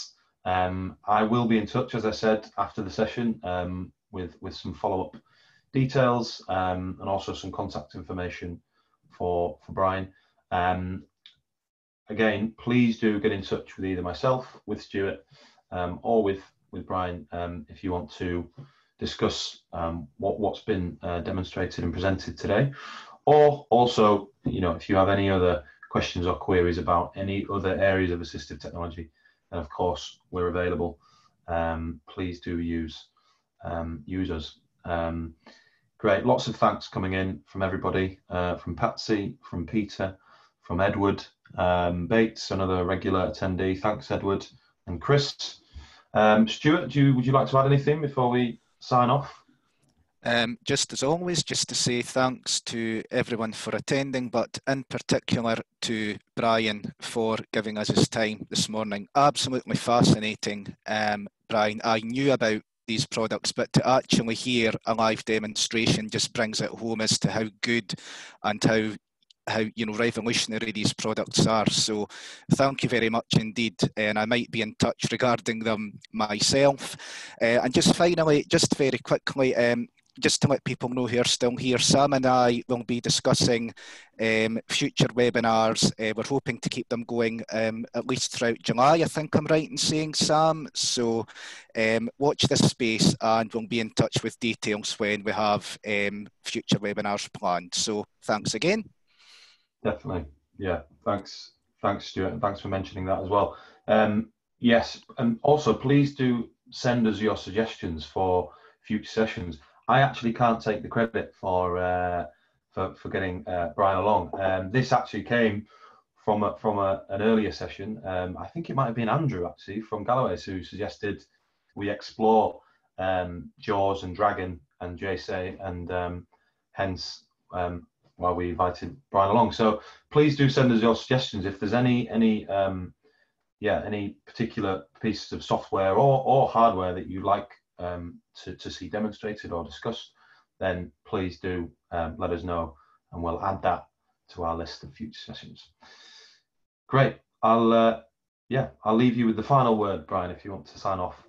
Um, I will be in touch, as I said, after the session um, with with some follow up details um, and also some contact information for, for Brian. Um, again, please do get in touch with either myself, with Stuart, um, or with, with Brian um, if you want to discuss what, what's been uh, demonstrated and presented today. Or also, you know, if you have any other questions or queries about any other areas of assistive technology, then of course we're available. Um, please do use use us. Um, Great, lots of thanks coming in from everybody, uh, from Patsy, from Peter, from Edward um, Bates, another regular attendee. Thanks, Edward and Chris. Um, Stuart, do you, would you like to add anything before we sign off? Um, just as always, just to say thanks to everyone for attending, but in particular to Brian for giving us his time this morning. Absolutely fascinating, um, Brian. I knew about these products, but to actually hear a live demonstration just brings it home as to how good and how how you know revolutionary these products are. So thank you very much indeed, and I might be in touch regarding them myself. Uh, and just finally, just very quickly, um, just to let people know who are still here, Sam and I will be discussing um, future webinars. Uh, we're hoping to keep them going um, at least throughout July, I think I'm right in saying, Sam. So um, watch this space and we'll be in touch with details when we have um, future webinars planned. So thanks again. Definitely. Yeah, thanks. Thanks, Stuart, and thanks for mentioning that as well. Um, yes, and also please do send us your suggestions for future sessions. I actually can't take the credit for uh, for, for getting uh, Brian along. Um, this actually came from a, from a, an earlier session. Um, I think it might have been Andrew actually from Galloway's who suggested we explore um, Jaws and Dragon and J-Say, and um, hence um, why we invited Brian along. So please do send us your suggestions if there's any any um, yeah any particular pieces of software or, or hardware that you like um, to, to see demonstrated or discussed, then please do um, let us know and we'll add that to our list of future sessions. Great. I'll, uh, yeah, I'll leave you with the final word, Brian, if you want to sign off.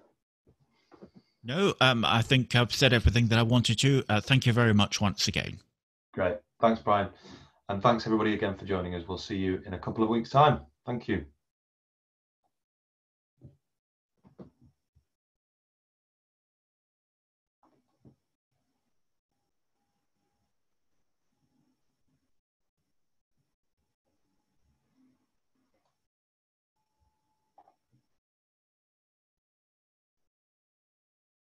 No, um, I think I've said everything that I wanted to. Uh, thank you very much once again. Great. Thanks, Brian. And thanks everybody again for joining us. We'll see you in a couple of weeks' time. Thank you.